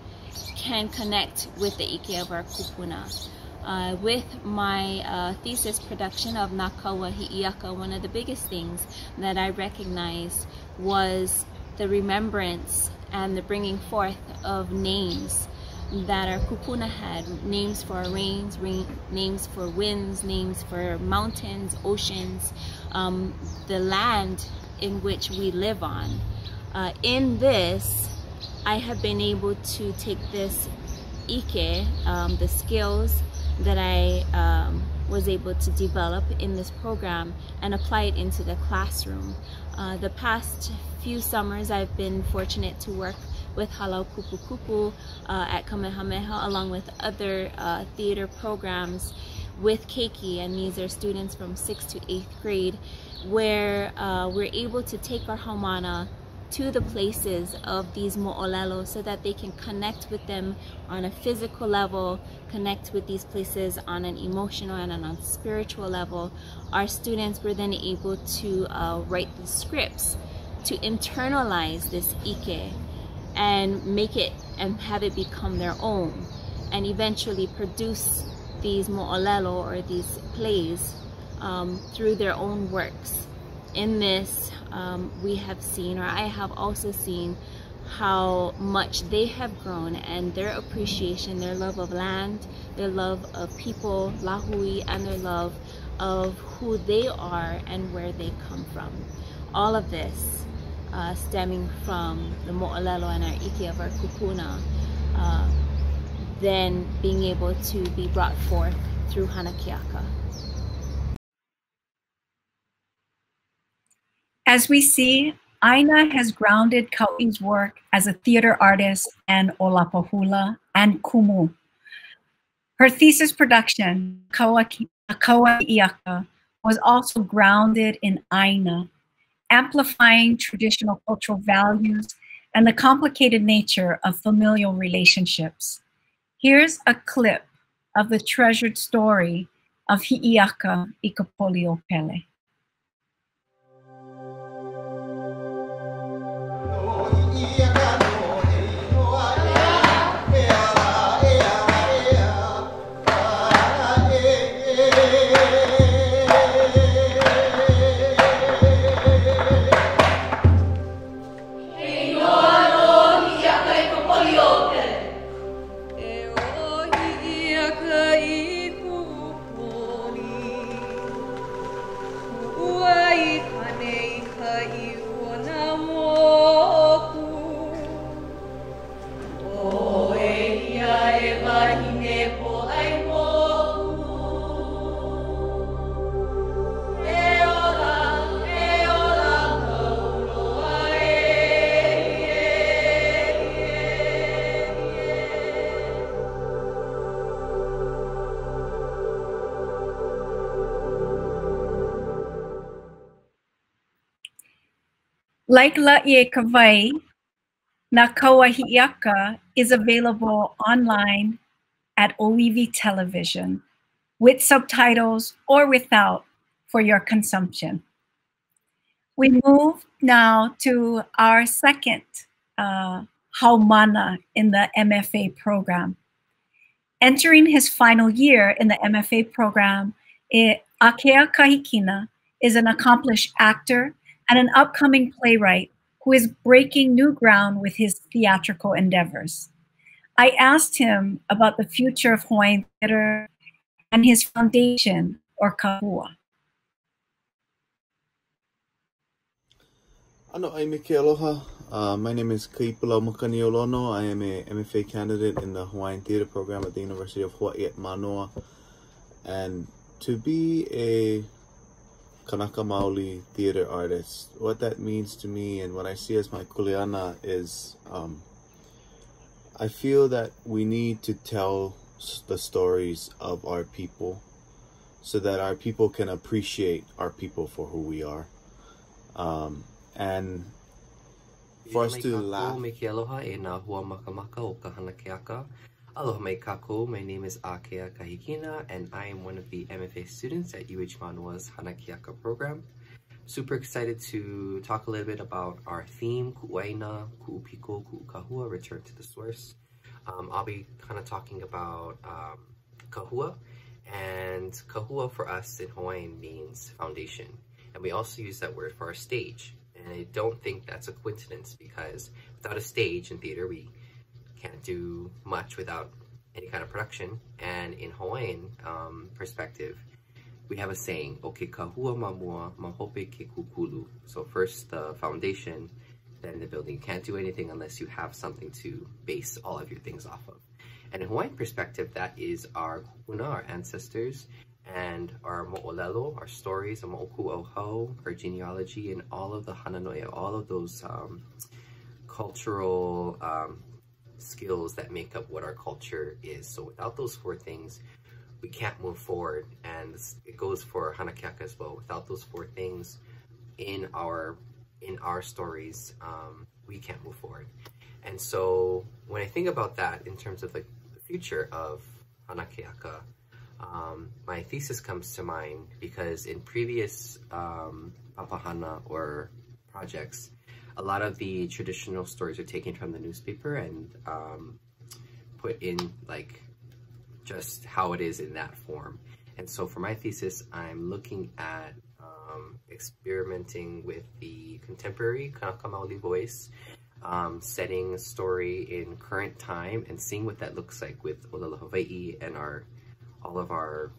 can connect with the ike of our kupuna. Uh, with my uh, thesis production of Nakawa Hi'iaka, one of the biggest things that I recognized was the remembrance and the bringing forth of names that our kupuna had names for rains, rain, names for winds, names for mountains, oceans, um, the land in which we live on. Uh, in this, I have been able to take this ike, um, the skills that I um, was able to develop in this program and apply it into the classroom. Uh, the past few summers I've been fortunate to work with Halau Kupu Kupu uh, at Kamehameha along with other uh, theater programs with Keiki and these are students from 6th to 8th grade where uh, we're able to take our haumana to the places of these mo'olelo so that they can connect with them on a physical level, connect with these places on an emotional and on a spiritual level. Our students were then able to uh, write the scripts to internalize this ike and make it and have it become their own and eventually produce these mo'olelo or these plays um, through their own works. In this, um, we have seen, or I have also seen, how much they have grown and their appreciation, their love of land, their love of people, Lahui, and their love of who they are and where they come from. All of this uh, stemming from the Mo'olelo and our Ike of our Kupuna, uh, then being able to be brought forth through Hanakeaka. As we see, Aina has grounded Kau'i's work as a theater artist and Olapahula and Kumu. Her thesis production, Kaua Iaka, was also grounded in Aina, amplifying traditional cultural values and the complicated nature of familial relationships. Here's a clip of the treasured story of Hi'iaka Ikapolio Like La'ie Kawai, Nakawahi'aka is available online at Oiwi Television with subtitles or without for your consumption. We move now to our second uh, Haumana in the MFA program. Entering his final year in the MFA program, it, Akea Kahikina is an accomplished actor and an upcoming playwright who is breaking new ground with his theatrical endeavors. I asked him about the future of Hawaiian theater and his foundation, or Kahua. Ano ai Mike aloha. Uh, my name is Kaipula Makaniolono. I am a MFA candidate in the Hawaiian Theater program at the University of Hawaii at Manoa. And to be a Kanaka Maoli theater artist. What that means to me and what I see as my kuleana is um, I feel that we need to tell the stories of our people so that our people can appreciate our people for who we are. Um, and for us to laugh. Aloha kako, my name is Akea Kahikina and I am one of the MFA students at UH Manoa's Hanakeaka program. Super excited to talk a little bit about our theme, Ku'aina, Ku'upiko, Ku'ukahua, Return to the Source. Um, I'll be kind of talking about um, Kahua, and Kahua for us in Hawaiian means foundation. And we also use that word for our stage. And I don't think that's a coincidence because without a stage in theater, we can't do much without any kind of production. And in Hawaiian um, perspective, we have a saying, "Oke kahua mamua mahope ke kukulu." So first the foundation, then the building. You can't do anything unless you have something to base all of your things off of. And in Hawaiian perspective, that is our kupuna, our ancestors, and our mo'olelo, our stories, our mo'oku oho, our genealogy, and all of the hananoia, all of those um, cultural um, skills that make up what our culture is. So without those four things, we can't move forward. And it goes for Hanakeaka as well. Without those four things in our in our stories, um, we can't move forward. And so when I think about that in terms of like the future of Hanakeaka, um, my thesis comes to mind because in previous um, Papahana or projects, a lot of the traditional stories are taken from the newspaper and um, put in like just how it is in that form. And so for my thesis, I'm looking at um, experimenting with the contemporary Kanaka Maoli voice, um, setting a story in current time and seeing what that looks like with Olelo Hawaii and our all of our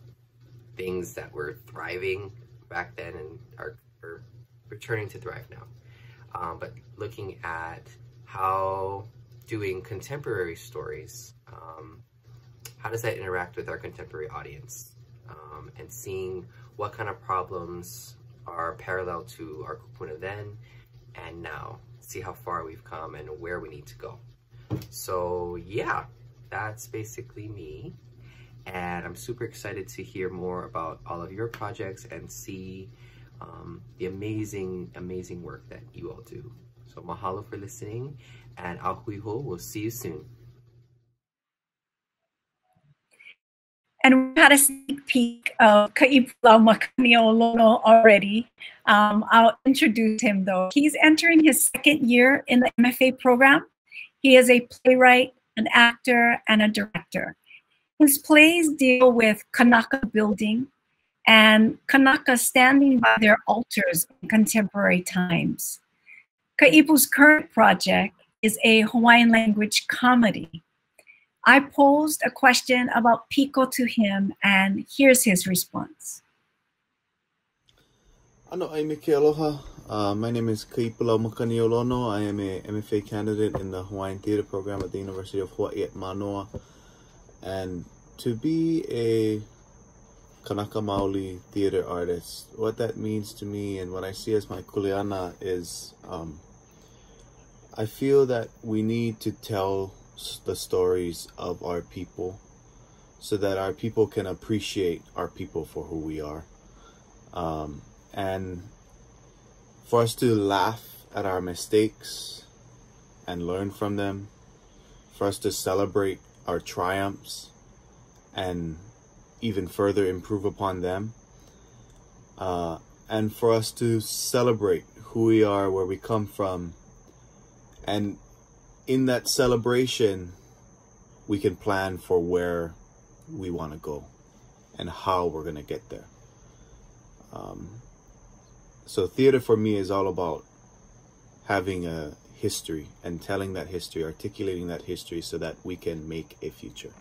things that were thriving back then and are, are returning to thrive now. Um, but looking at how doing contemporary stories um, how does that interact with our contemporary audience? Um, and seeing what kind of problems are parallel to our kupuna then and now. See how far we've come and where we need to go. So yeah, that's basically me. And I'm super excited to hear more about all of your projects and see um, the amazing, amazing work that you all do. So mahalo for listening and ahuiho, we'll see you soon. And we had a sneak peek of Ka'ipula Makaniolono already. Um, I'll introduce him though. He's entering his second year in the MFA program. He is a playwright, an actor, and a director. His plays deal with Kanaka building and Kanaka standing by their altars in contemporary times. Ka'ipu's current project is a Hawaiian language comedy I posed a question about Piko to him, and here's his response. Ano ai aloha. Uh, my name is Kaipula Makaniolono. I am a MFA candidate in the Hawaiian Theater Program at the University of Hawaii at Manoa. And to be a Kanaka Maoli theater artist, what that means to me and what I see as my kuleana is um, I feel that we need to tell the stories of our people so that our people can appreciate our people for who we are. Um, and for us to laugh at our mistakes and learn from them, for us to celebrate our triumphs and even further improve upon them, uh, and for us to celebrate who we are, where we come from, and in that celebration, we can plan for where we want to go and how we're going to get there. Um, so, theater for me is all about having a history and telling that history, articulating that history so that we can make a future.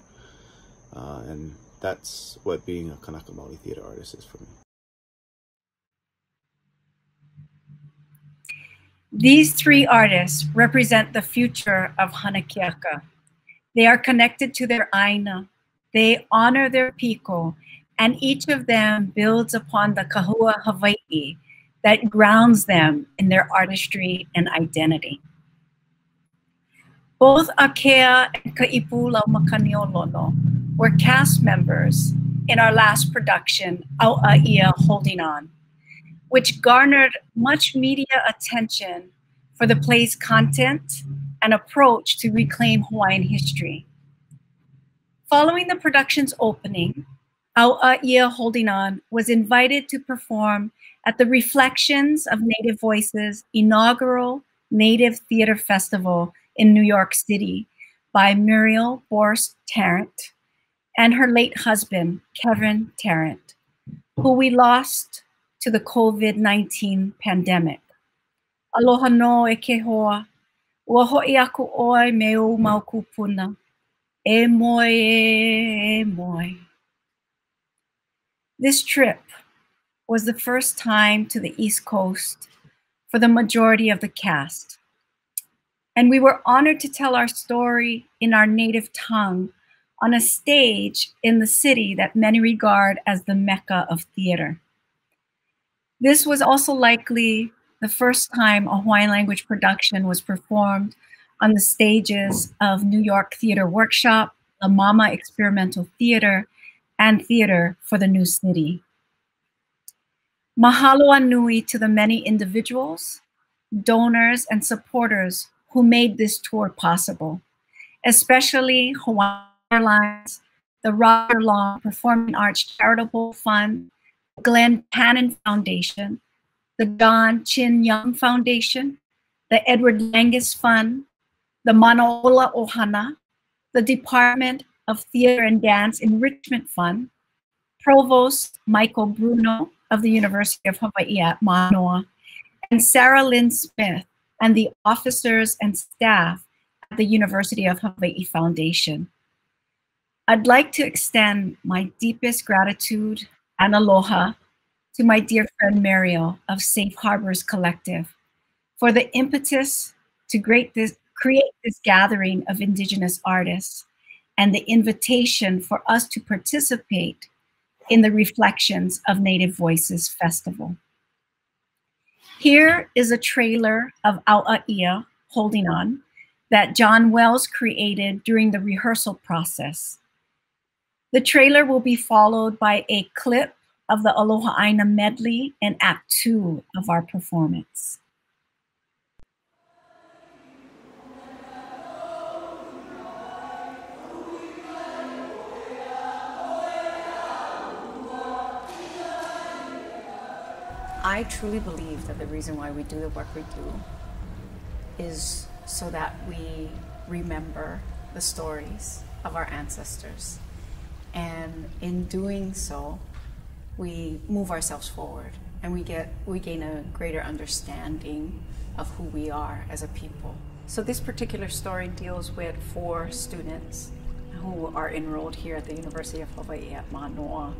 Uh, and that's what being a Kanaka Maoli theater artist is for me. These three artists represent the future of Hanakeaka. They are connected to their Aina. They honor their Piko, and each of them builds upon the Kahua Hawaii that grounds them in their artistry and identity. Both Akea and Ka'ipu Laumakaniolono were cast members in our last production, Au'aia Holding On which garnered much media attention for the play's content and approach to reclaim Hawaiian history. Following the production's opening, Au'aia Holding On was invited to perform at the Reflections of Native Voices inaugural Native Theater Festival in New York City by Muriel Borst Tarrant and her late husband, Kevin Tarrant, who we lost to the COVID 19 pandemic. Aloha no e ke hoa. Ua ho'i aku oi me o mau kupuna. E moi, e moi. This trip was the first time to the East Coast for the majority of the cast. And we were honored to tell our story in our native tongue on a stage in the city that many regard as the Mecca of theater. This was also likely the first time a Hawaiian language production was performed on the stages of New York Theater Workshop, La MaMa Experimental Theater, and Theater for the New City. Mahalo nui to the many individuals, donors, and supporters who made this tour possible, especially Hawaiian Airlines, the Roger Long Performing Arts Charitable Fund, Glenn Cannon Foundation, the John Chin Young Foundation, the Edward Langhans Fund, the Manaola Ohana, the Department of Theater and Dance Enrichment Fund, Provost Michael Bruno of the University of Hawaii at Manoa, and Sarah Lynn Smith and the officers and staff at the University of Hawaii Foundation. I'd like to extend my deepest gratitude and aloha to my dear friend Muriel of Safe Harbors Collective for the impetus to this, create this gathering of Indigenous artists and the invitation for us to participate in the Reflections of Native Voices Festival. Here is a trailer of Au'aia, Holding On, that John Wells created during the rehearsal process. The trailer will be followed by a clip of the Aloha Aina medley and Act Two of our performance. I truly believe that the reason why we do the work we do is so that we remember the stories of our ancestors. And in doing so, we move ourselves forward and we get we gain a greater understanding of who we are as a people. So this particular story deals with four students who are enrolled here at the University of Hawaii at Manoa.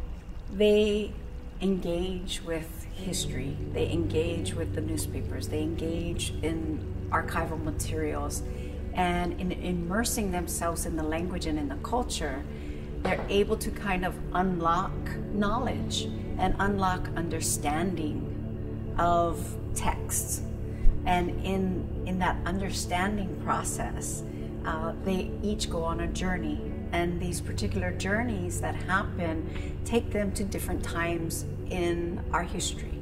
They engage with history, they engage with the newspapers, they engage in archival materials, and in immersing themselves in the language and in the culture, they're able to kind of unlock knowledge and unlock understanding of texts. And in, in that understanding process, uh, they each go on a journey. And these particular journeys that happen take them to different times in our history.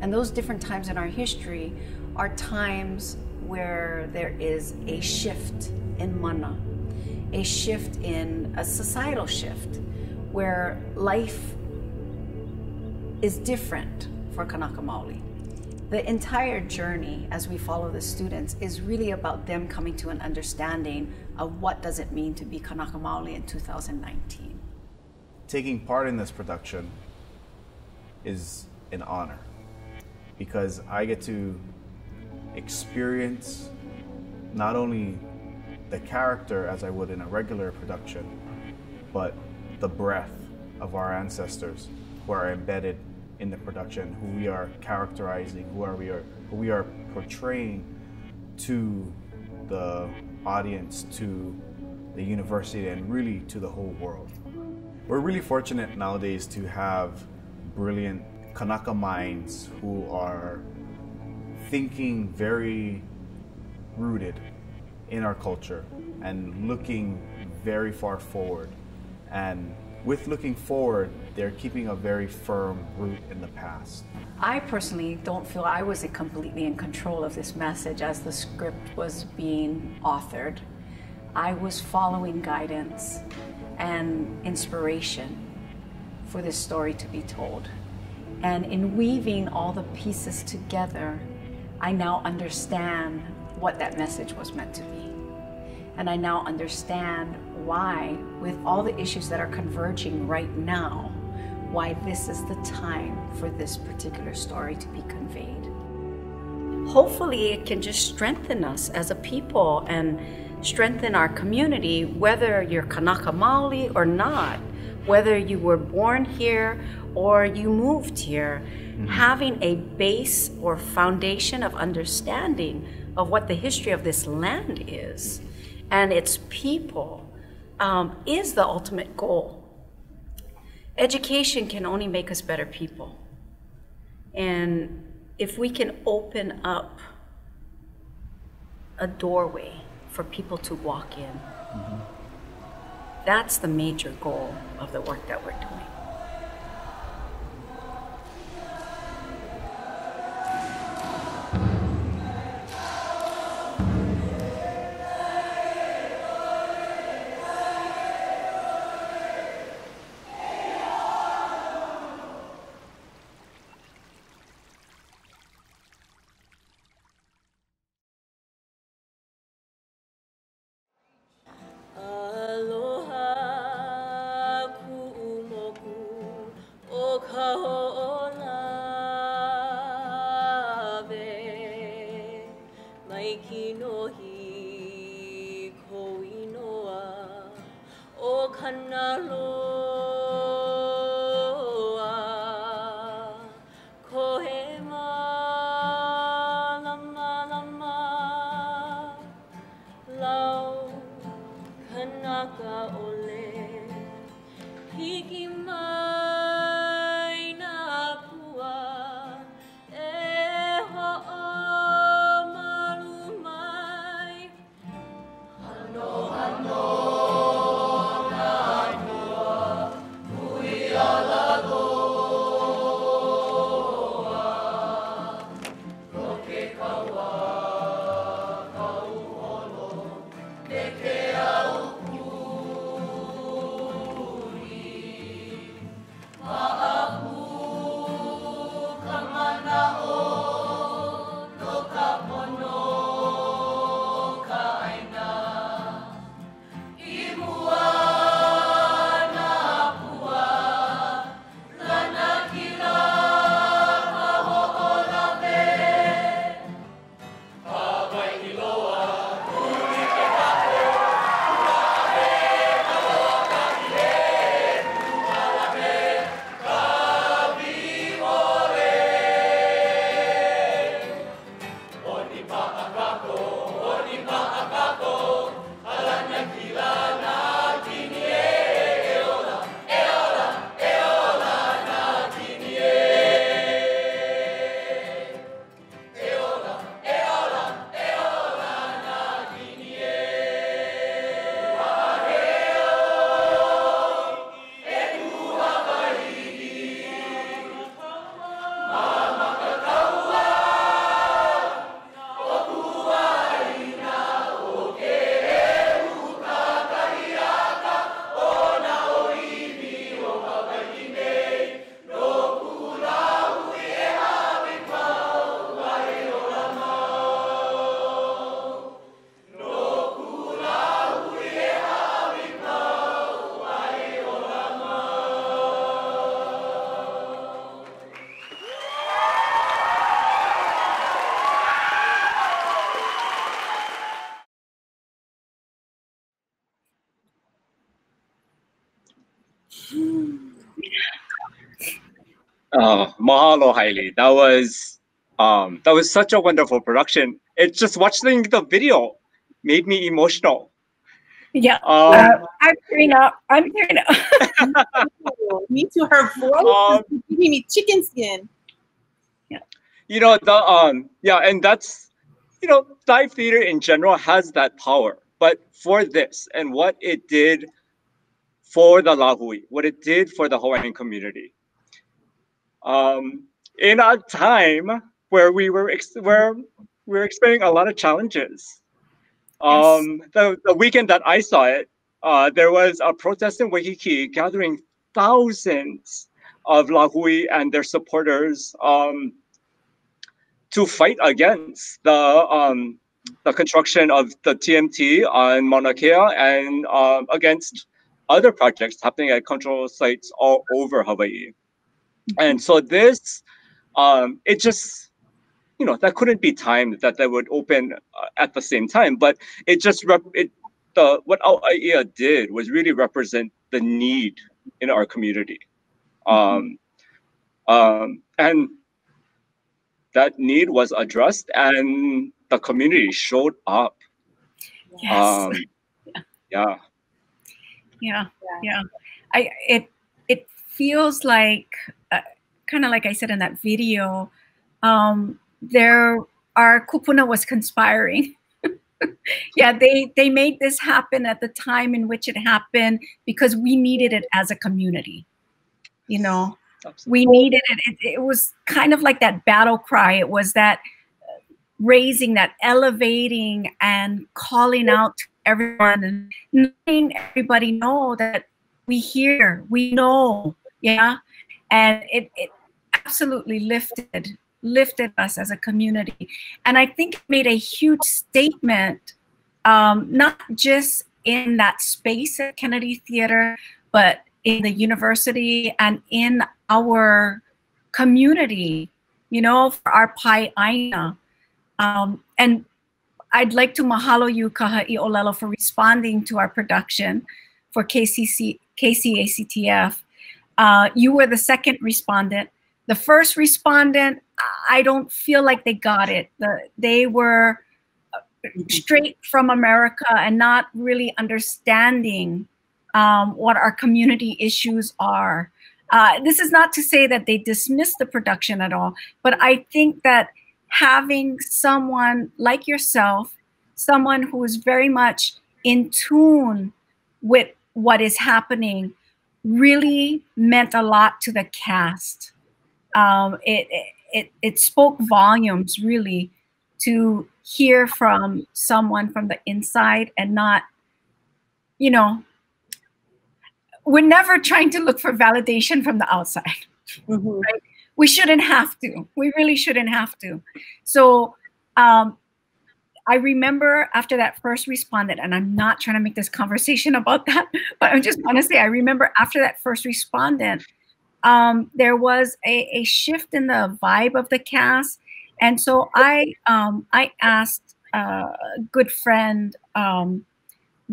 And those different times in our history are times where there is a shift in mana, a shift in a societal shift where life is different for Kanaka Maoli. The entire journey as we follow the students is really about them coming to an understanding of what does it mean to be Kanaka Maoli in 2019. Taking part in this production is an honor because I get to experience not only the character as I would in a regular production, but the breath of our ancestors who are embedded in the production, who we are characterizing, who are we are who we are portraying to the audience, to the university, and really to the whole world. We're really fortunate nowadays to have brilliant Kanaka minds who are thinking very rooted in our culture and looking very far forward. And with looking forward, they're keeping a very firm root in the past. I personally don't feel I was completely in control of this message as the script was being authored. I was following guidance and inspiration for this story to be told. And in weaving all the pieces together, I now understand what that message was meant to be. And I now understand why, with all the issues that are converging right now, why this is the time for this particular story to be conveyed. hopefully it can just strengthen us as a people and strengthen our community, whether you're Kanaka Maoli or not, whether you were born here or you moved here, mm-hmm. having a base or foundation of understanding of what the history of this land is and its people um, is the ultimate goal. Education can only make us better people. And if we can open up a doorway for people to walk in, mm-hmm. that's the major goal of the work that we're doing. Mahalo, Hailey. That was um, that was such a wonderful production. It just watching the video made me emotional. Yeah, Um, uh, I'm tearing up. I'm tearing up. Me too. Her voice Um, giving me chicken skin. Yeah. you know the um yeah and that's you know live theater in general has that power but for this and what it did for the lahui what it did for the hawaiian community um in a time where we were ex- where we were experiencing a lot of challenges um the, the weekend that i saw it uh there was a protest in waikiki gathering thousands of lahui and their supporters um to fight against the um, the construction of the TMT on Mauna Kea and um, against other projects happening at control sites all over Hawaii. And so this, um, it just you know that couldn't be timed that they would open uh, at the same time but it just rep- it the what Au'aia did was really represent the need in our community. Um, um, and that need was addressed and the community showed up. Yes. um, yeah yeah. yeah. I it it feels like kind of like i said in that video um there our kupuna was conspiring. Yeah they they made this happen at the time in which it happened because we needed it as a community you know? We needed it. it it was kind of like that battle cry. It was that raising that elevating and calling out to everyone and letting everybody know that we hear we know yeah? And it, it absolutely lifted lifted us as a community and i think made a huge statement um, not just in that space at kennedy theater but in the university and in our community you know for our pai aina um, and I'd like to mahalo you, Kaha'i Olelo, for responding to our production for KCC, KCACTF. Uh, you were the second respondent. The first respondent, I don't feel like they got it. The, they were straight from America and not really understanding um, what our community issues are. Uh, this is not to say that they dismissed the production at all, but I think that having someone like yourself, someone who is very much in tune with what is happening, really meant a lot to the cast. Um, it, it, it spoke volumes, really, to hear from someone from the inside and not, you know, we're never trying to look for validation from the outside. Right? we shouldn't have to. We really shouldn't have to. So um, I remember after that first respondent, and I'm not trying to make this conversation about that, but I'm just want to say I remember after that first respondent, um, there was a, a, shift in the vibe of the cast, and so I um, I asked uh, a good friend um,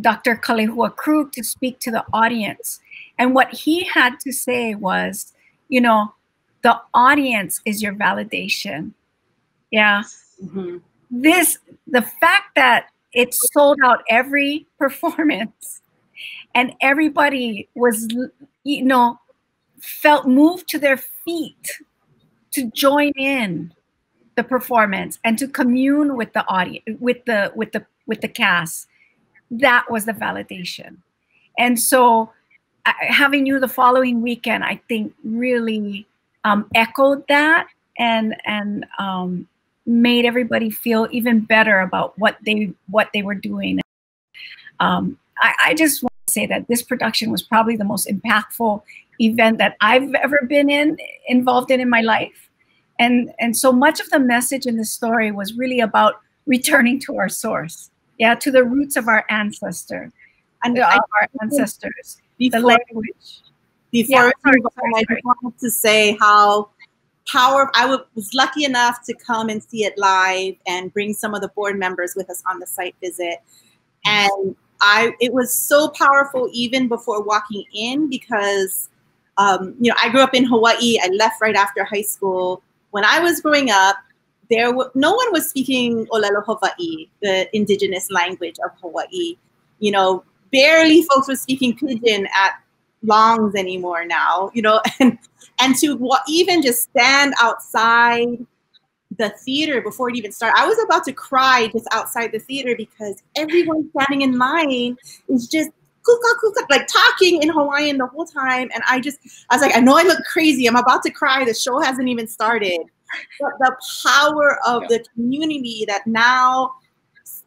Dr. Kalehua Krug to speak to the audience, and what he had to say was, you know, the audience is your validation. Yeah. Mm-hmm. This, the fact that it sold out every performance and everybody was, you know, felt moved to their feet to join in the performance and to commune with the audience with the with the with the cast that was the validation and so having you the following weekend i think really um, echoed that and and um, made everybody feel even better about what they what they were doing. Um, I, I, just say that this production was probably the most impactful event that I've ever been in involved in in my life, and and so much of the message in the story was really about returning to our source, yeah, to the roots of our ancestor, and our ancestors, before, the language. Before yeah, sorry, sorry, I just wanted to say how power I was lucky enough to come and see it live and bring some of the board members with us on the site visit. And I it was so powerful even before walking in because um, you know I grew up in Hawaii. I left right after high school. When I was growing up, there w- no one was speaking Olelo Hawaii, the indigenous language of Hawaii. You know, barely folks were speaking pidgin at longs anymore now, you know, and and to even just stand outside the theater before it even started. I was about to cry just outside the theater because everyone standing in line is just kuka kuka like talking in Hawaiian the whole time. And I just I was like, I know I look crazy. I'm about to cry. The show hasn't even started. But the power of the community that now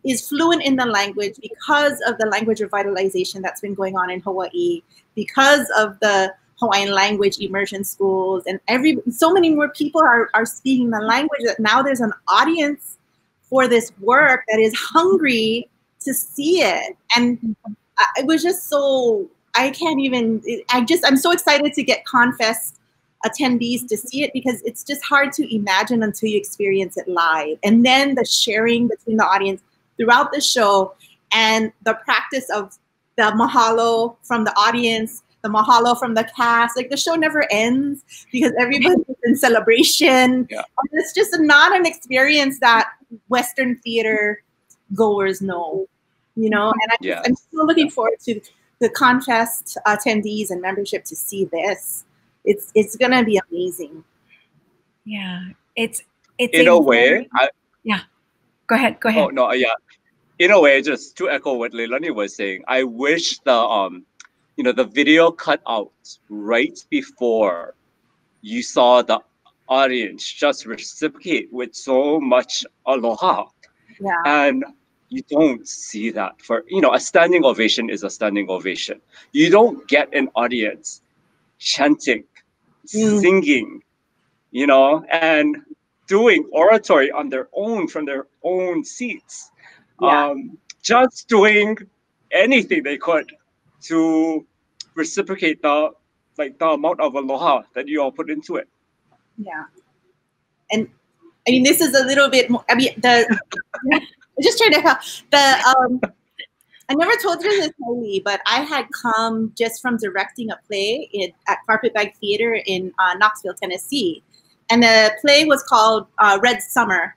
is fluent in the language because of the language revitalization that's been going on in Hawaii, because of the Hawaiian language immersion schools, and every so many more people are, are speaking the language that now there's an audience for this work that is hungry to see it. And it was just so I can't even I just I'm so excited to get Confest attendees to see it because it's just hard to imagine until you experience it live. And then the sharing between the audience throughout the show and the practice of the mahalo from the audience, the mahalo from the cast. Like the show never ends because everybody's in celebration. Yeah. And it's just not an experience that Western theater goers know, you know. And I, Yeah. I'm still looking forward to the Confest attendees and membership to see this. It's it's gonna be amazing. Yeah, it's it's In a way, I, yeah. Go ahead. Go ahead. Oh no, yeah. In a way, just to echo what Leilani was saying, I wish the um, you know, the video cut out right before you saw the audience just reciprocate with so much aloha, Yeah. and you don't see that for you know a standing ovation is a standing ovation. You don't get an audience chanting, Mm. singing, you know, and doing oratory on their own from their own seats. Yeah. Um, just doing anything they could to reciprocate the like the amount of aloha that you all put into it. Yeah. And I mean, this is a little bit more, I mean, the, I'm just trying to help. The, um, I never told you this, Holly, but I had come just from directing a play in, at Carpetbag Theater in uh, Knoxville, Tennessee. And the play was called uh, Red Summer.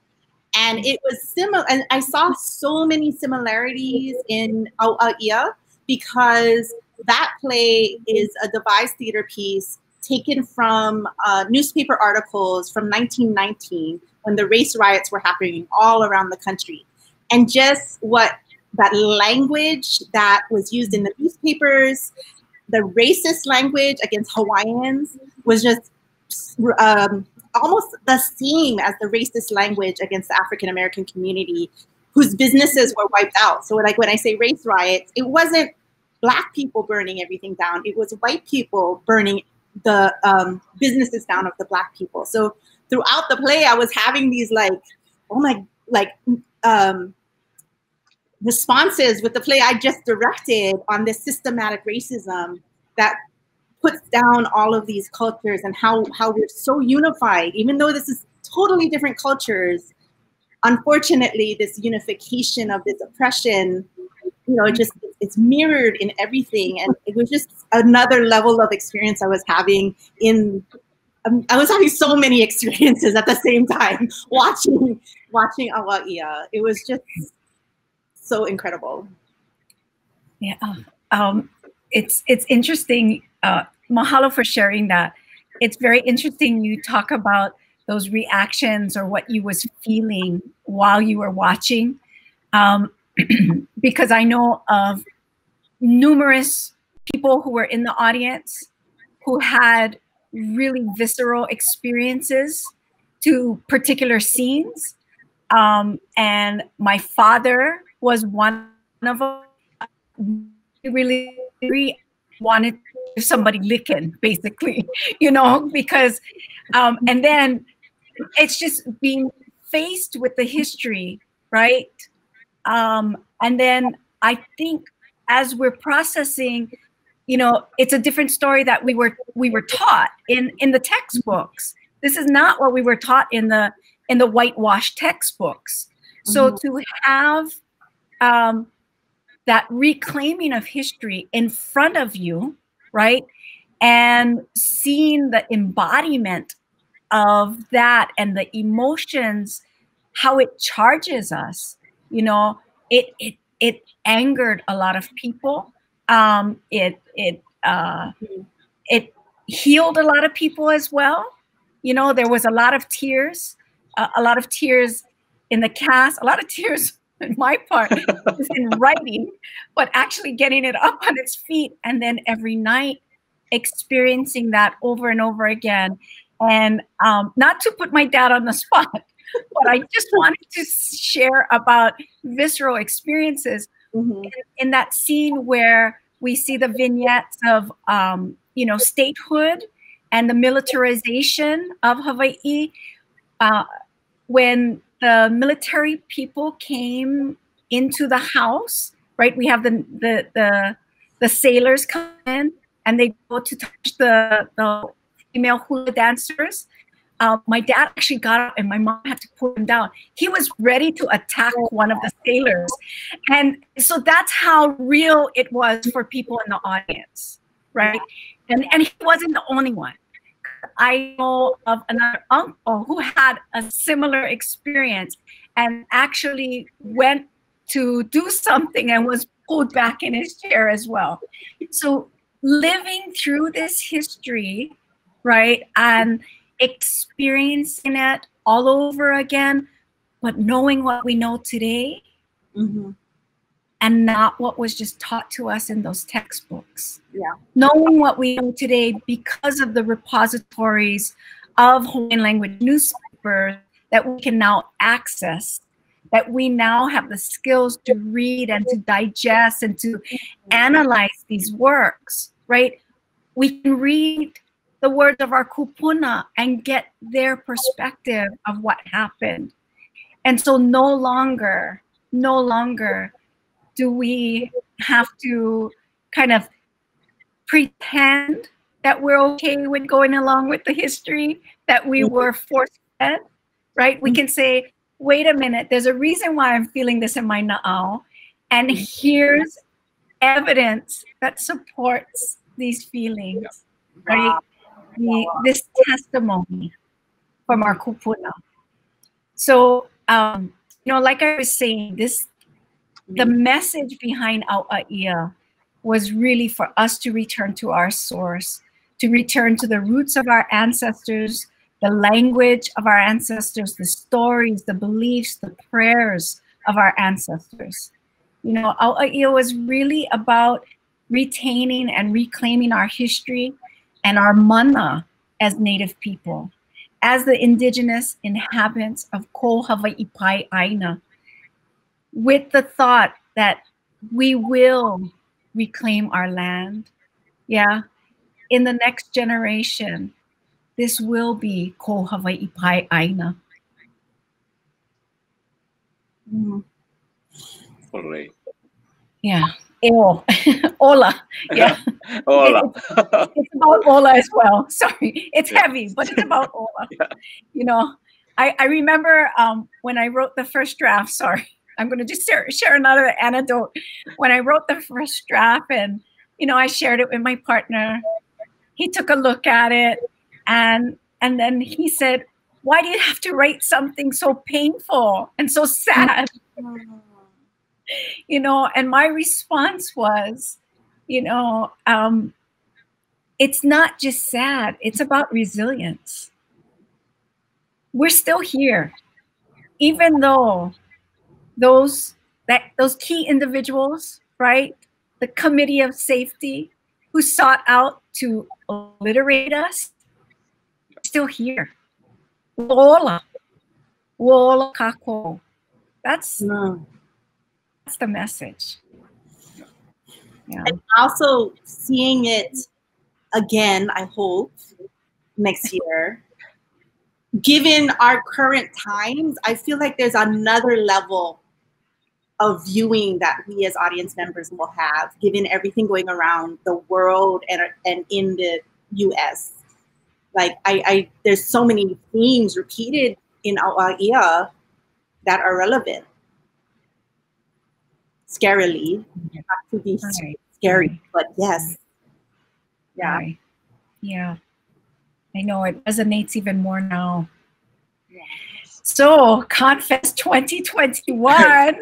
And it was similar, and I saw so many similarities in Au'aia because that play is a devised theater piece taken from uh, newspaper articles from 1919 when the race riots were happening all around the country. And just what that language that was used in the newspapers, the racist language against Hawaiians was just um, almost the same as the racist language against the African American community whose businesses were wiped out. So, like when I say race riots, it wasn't black people burning everything down, it was white people burning the um, businesses down of the black people. So, throughout the play, I was having these like, oh my, like, um, responses with the play I just directed on this systematic racism that puts down all of these cultures and how how we're so unified even though this is totally different cultures unfortunately this unification of this oppression you know it just it's mirrored in everything and it was just another level of experience i was having in um, i was having so many experiences at the same time watching watching Au'aia. it was just so incredible Yeah. Um, it's it's interesting. Uh, mahalo for sharing that. It's very interesting. You talk about those reactions or what you was feeling while you were watching, um, because I know of numerous people who were in the audience who had really visceral experiences to particular scenes. Um, and my father was one of them. He really, really wanted somebody licking, basically, you know, because, um, and then it's just being faced with the history, right? Um, and then I think as we're processing, you know, it's a different story that we were we were taught in in the textbooks. This is not what we were taught in the in the whitewashed textbooks. So Mhm. to have um, that reclaiming of history in front of you, right? And seeing the embodiment of that and the emotions, how it charges us, you know, it it it angered a lot of people. Um, it it uh, it healed a lot of people as well. You know, there was a lot of tears, uh, a lot of tears in the cast, a lot of tears in my part in writing, but actually getting it up on its feet and then every night experiencing that over and over again. And um, not to put my dad on the spot, but I just wanted to share about visceral experiences in, in that scene where we see the vignettes of, um, you know, statehood and the militarization of Hawaii. Uh, when the military people came into the house, right? We have the the the, the sailors come in and they go to touch the, the female hula dancers. Uh, my dad actually got up and my mom had to put him down. He was ready to attack one of the sailors. And so that's how real it was for people in the audience, right? And, and he wasn't the only one. I know of another uncle who had a similar experience and actually went to do something and was pulled back in his chair as well. So living through this history, right, and experiencing it all over again, but knowing what we know today Mm-hmm. and not what was just taught to us in those textbooks. Yeah. Knowing what we know today because of the repositories of Hawaiian language newspapers that we can now access, that we now have the skills to read and to digest and to analyze these works, right? We can read the words of our kupuna and get their perspective of what happened. And so no longer, no longer do we have to kind of pretend that we're okay with going along with the history that we mm-hmm. were forced fed, right? We mm-hmm. can say, wait a minute, there's a reason why I'm feeling this in my na'au, and mm-hmm. here's evidence that supports these feelings, right? The, this testimony from our kupuna. So, um, you know, like I was saying, this the message behind Au'aia was really for us to return to our source, to return to the roots of our ancestors, the language of our ancestors, the stories, the beliefs, the prayers of our ancestors. You know, Au'aia was really about retaining and reclaiming our history and our mana as Native people, as the indigenous inhabitants of Ko Hawaii Pai Aina, with the thought that we will reclaim our land. Yeah. In the next generation, this will be Ko Hawaii Pai Aina. Mm-hmm. Correct. Yeah. Eo. Ola. Yeah. Ola. It- it's about Ola as well. Sorry. It's heavy, but it's about Ola. You know, I, I remember um, when I wrote the first draft, sorry, I'm going to just share, share another anecdote. When I wrote the first draft and, you know, I shared it with my partner, he took a look at it and and then he said, why do you have to write something so painful and so sad? You know, and my response was, you know, um, it's not just sad, it's about resilience. We're still here, even though those that those key individuals, right? The committee of safety who sought out to obliterate us, still here. Wola. Wola kako. That's that's the message. Yeah. And also seeing it again, I hope, next year. Given our current times, I feel like there's another level of viewing that we as audience members will have, given everything going around the world and, and in the US. Like I, I there's so many themes repeated in Au'aia that are relevant. Scarily, not to be Right. scary, but yes. Yeah. Right. Yeah. I know it resonates even more now. Yes. So, Confest 2021.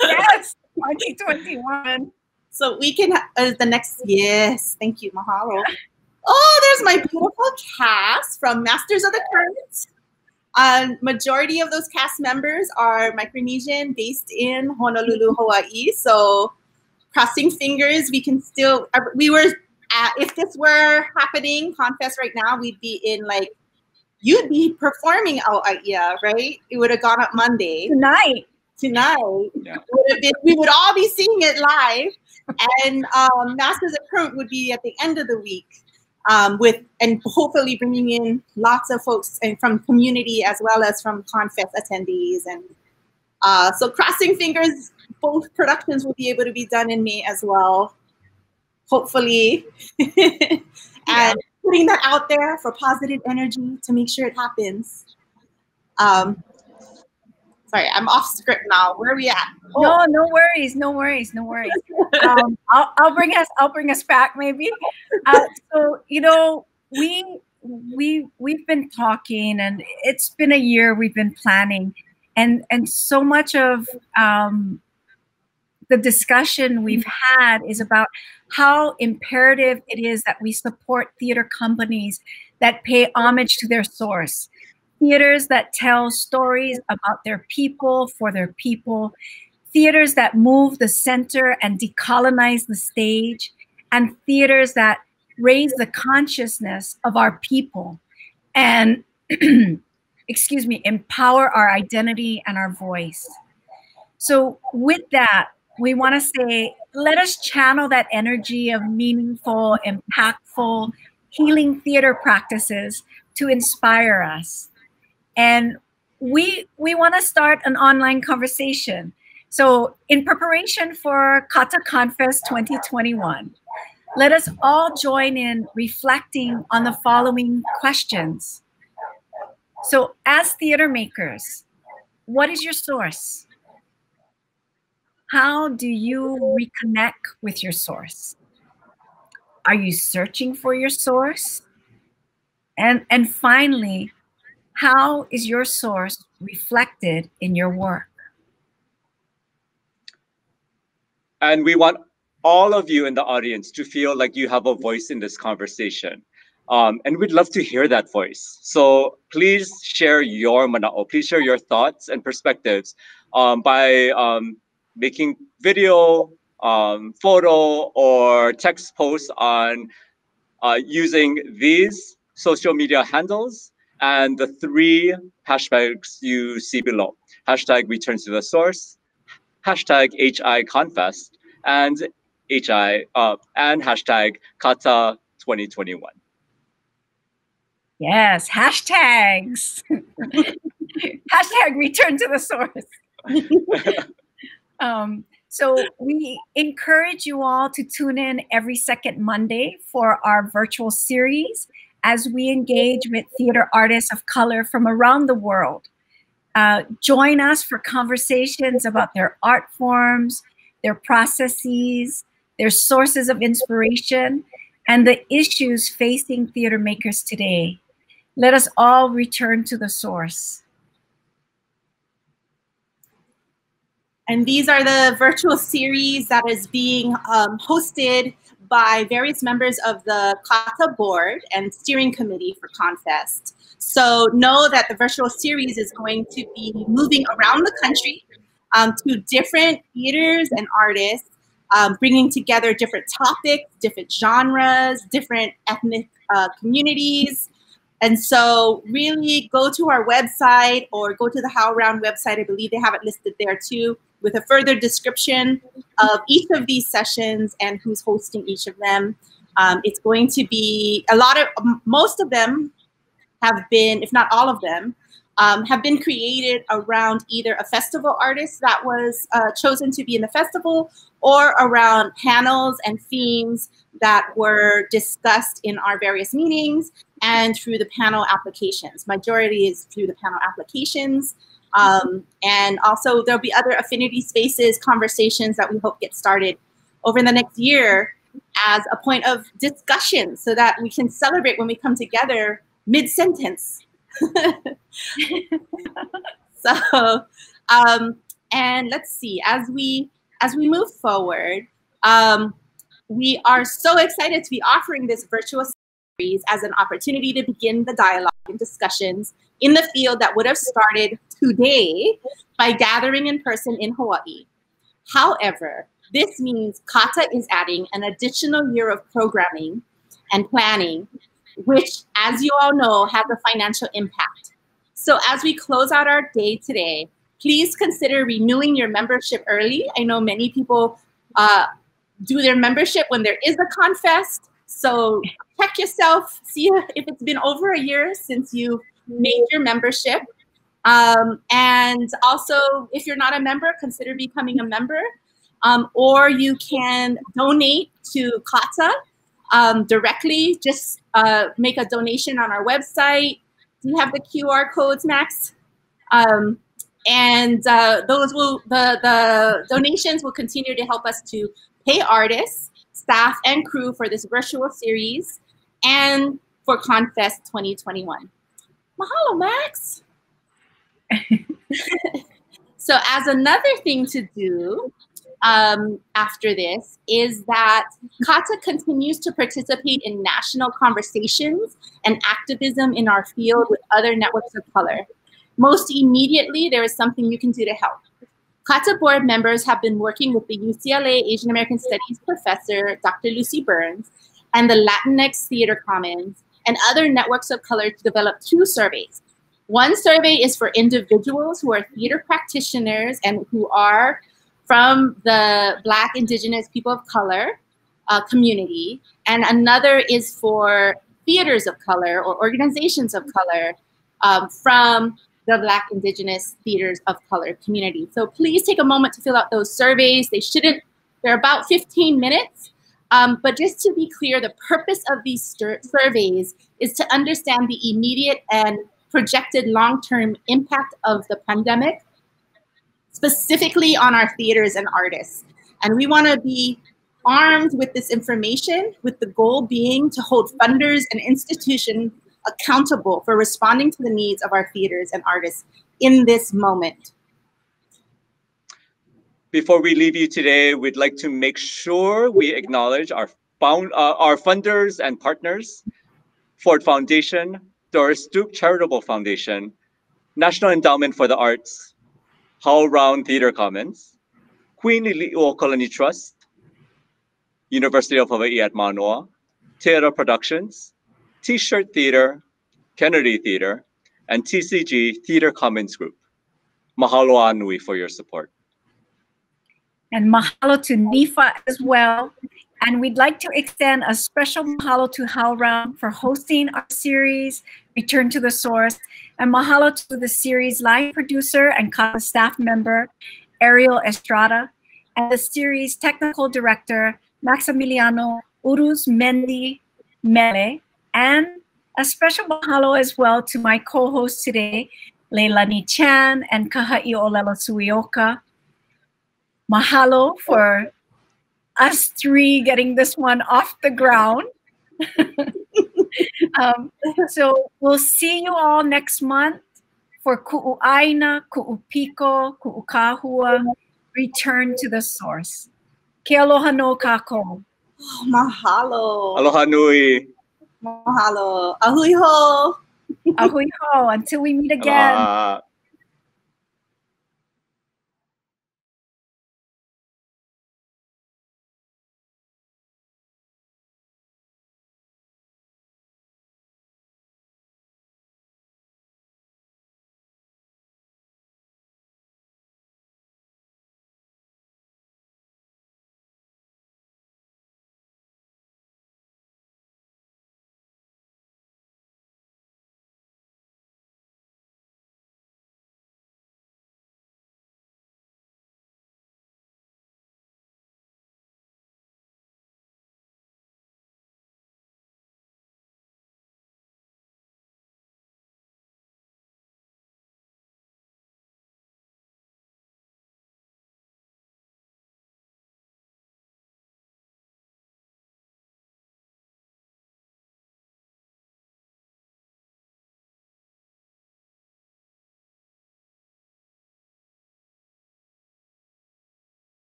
Yes, 2021. So we can uh, the next yes, thank you, mahalo. Oh, there's my beautiful cast from Masters of the Current. Um, majority of those cast members are Micronesian, based in Honolulu, Hawaii. So, crossing fingers, we can still. uh, We were, at, if this were happening, Confest right now, we'd be in like, you'd be performing out yeah, right? It would have gone up Monday tonight. Tonight, Yeah. been, we would all be seeing it live, and um, Masters of Current would be at the end of the week um, with and hopefully bringing in lots of folks and from community as well as from Confest attendees and uh, so crossing fingers both productions will be able to be done in May as well. hopefully, and yeah. putting that out there for positive energy to make sure it happens. Um, sorry, I'm off script now. Where are we at? Oh. No, no worries, no worries, no worries. um, I'll, I'll bring us, I'll bring us back maybe. Uh, so you know, we we we've been talking, and it's been a year. We've been planning, and and so much of um, the discussion we've had is about how imperative it is that we support theater companies that pay homage to their source theaters that tell stories about their people for their people, theaters that move the center and decolonize the stage, and theaters that raise the consciousness of our people and, excuse me, empower our identity and our voice. So, with that, we want to say, let us channel that energy of meaningful, impactful, healing theater practices to inspire us and we we want to start an online conversation. So in preparation for CAATA Confest 2021, let us all join in reflecting on the following questions. So as theater makers, what is your source? How do you reconnect with your source? Are you searching for your source? And, and finally, how is your source reflected in your work? And we want all of you in the audience to feel like you have a voice in this conversation. Um, and we'd love to hear that voice. So please share your manao. Please share your thoughts and perspectives um, by um, making video, um, photo, or text posts on uh, using these social media handles and the three hashtags you see below. Hashtag return to the source, hashtag HI Confest, and HI uh, and hashtag CAATA 2021. Yes, hashtags. hashtag return to the source. um, so we encourage you all to tune in every second Monday for our virtual series as we engage with theater artists of color from around the world. Uh, join us for conversations about their art forms, their processes, their sources of inspiration, and the issues facing theater makers today. Let us all return to the source. And these are the virtual series that is being um, hosted by various members of the CAATA board and steering committee for Confest. So know that the virtual series is going to be moving around the country um, to different theaters and artists, um, bringing together different topics, different genres, different ethnic uh, communities. And so really go to our website or go to the HowlRound website. I believe they have it listed there too with a further description of each of these sessions and who's hosting each of them. Um, it's going to be a lot of, most of them have been, if not all of them, um, have been created around either a festival artist that was uh, chosen to be in the festival or around panels and themes that were discussed in our various meetings and through the panel applications. Majority is through the panel applications. Um, and also there'll be other affinity spaces, conversations that we hope get started over the next year as a point of discussion so that we can celebrate when we come together mid-sentence. so, um, and let's see, as we as we move forward, um, we are so excited to be offering this virtual as an opportunity to begin the dialogue and discussions in the field that would have started today by gathering in person in Hawaii. However, this means CAATA is adding an additional year of programming and planning, which, as you all know, has a financial impact. So, as we close out our day today, please consider renewing your membership early. I know many people uh, do their membership when there is a confest. So, check yourself, see if it's been over a year since you made your membership. Um, and also, if you're not a member, consider becoming a member. um, or you can donate to CAATA um, directly. Just uh, make a donation on our website. Do you have the QR codes, Max? Um, and uh, those will the the donations will continue to help us to pay artists, staff, and crew for this virtual series, and for Confest 2021. Mahalo, Max. so, as another thing to do um, after this is that CAATA continues to participate in national conversations and activism in our field with other networks of color. Most immediately, there is something you can do to help. CAATA board members have been working with the UCLA Asian American Studies professor, Dr. Lucy Burns, and the Latinx Theater Commons and other networks of color to develop two surveys. One survey is for individuals who are theater practitioners and who are from the Black, Indigenous, people of color uh, community, and another is for theaters of color or organizations of color um, from the Black, Indigenous, theaters of color community. So please take a moment to fill out those surveys. They shouldn't, they're about 15 minutes. Um, but just to be clear, the purpose of these surveys is to understand the immediate and projected long-term impact of the pandemic specifically on our theaters and artists. And we want to be armed with this information with the goal being to hold funders and institutions accountable for responding to the needs of our theaters and artists in this moment. Before we leave you today, we'd like to make sure we acknowledge our, found, uh, our funders and partners, Ford Foundation, Doris Duke Charitable Foundation, National Endowment for the Arts, HowlRound Theater Commons, Queen Lili'uokalani Colony Trust, University of Hawaii at Manoa, TeAda Productions, T-Shirt Theater, Kennedy Theater, and TCG Theater Commons Group. Mahalo Anui for your support. And mahalo to NIFA as well. And we'd like to extend a special mahalo to HowlRound for hosting our series, Return to the Source, and mahalo to the series line producer and staff member, Ariel Estrada, and the series technical director, Maximiliano Uruz Mendi Mele, and a special mahalo as well to my co-hosts today, Leilani Chan and Kaha'i Olela Suioka. Mahalo for us three getting this one off the ground. um, so we'll see you all next month for Ku'u 'Āina, Ku'upiko, Ku'u Kahua, Return to the Source. Ke aloha no kako. Oh, mahalo. Aloha nui. Mahalo. Ahui ho. Ahui ho. Until we meet again. Aloha.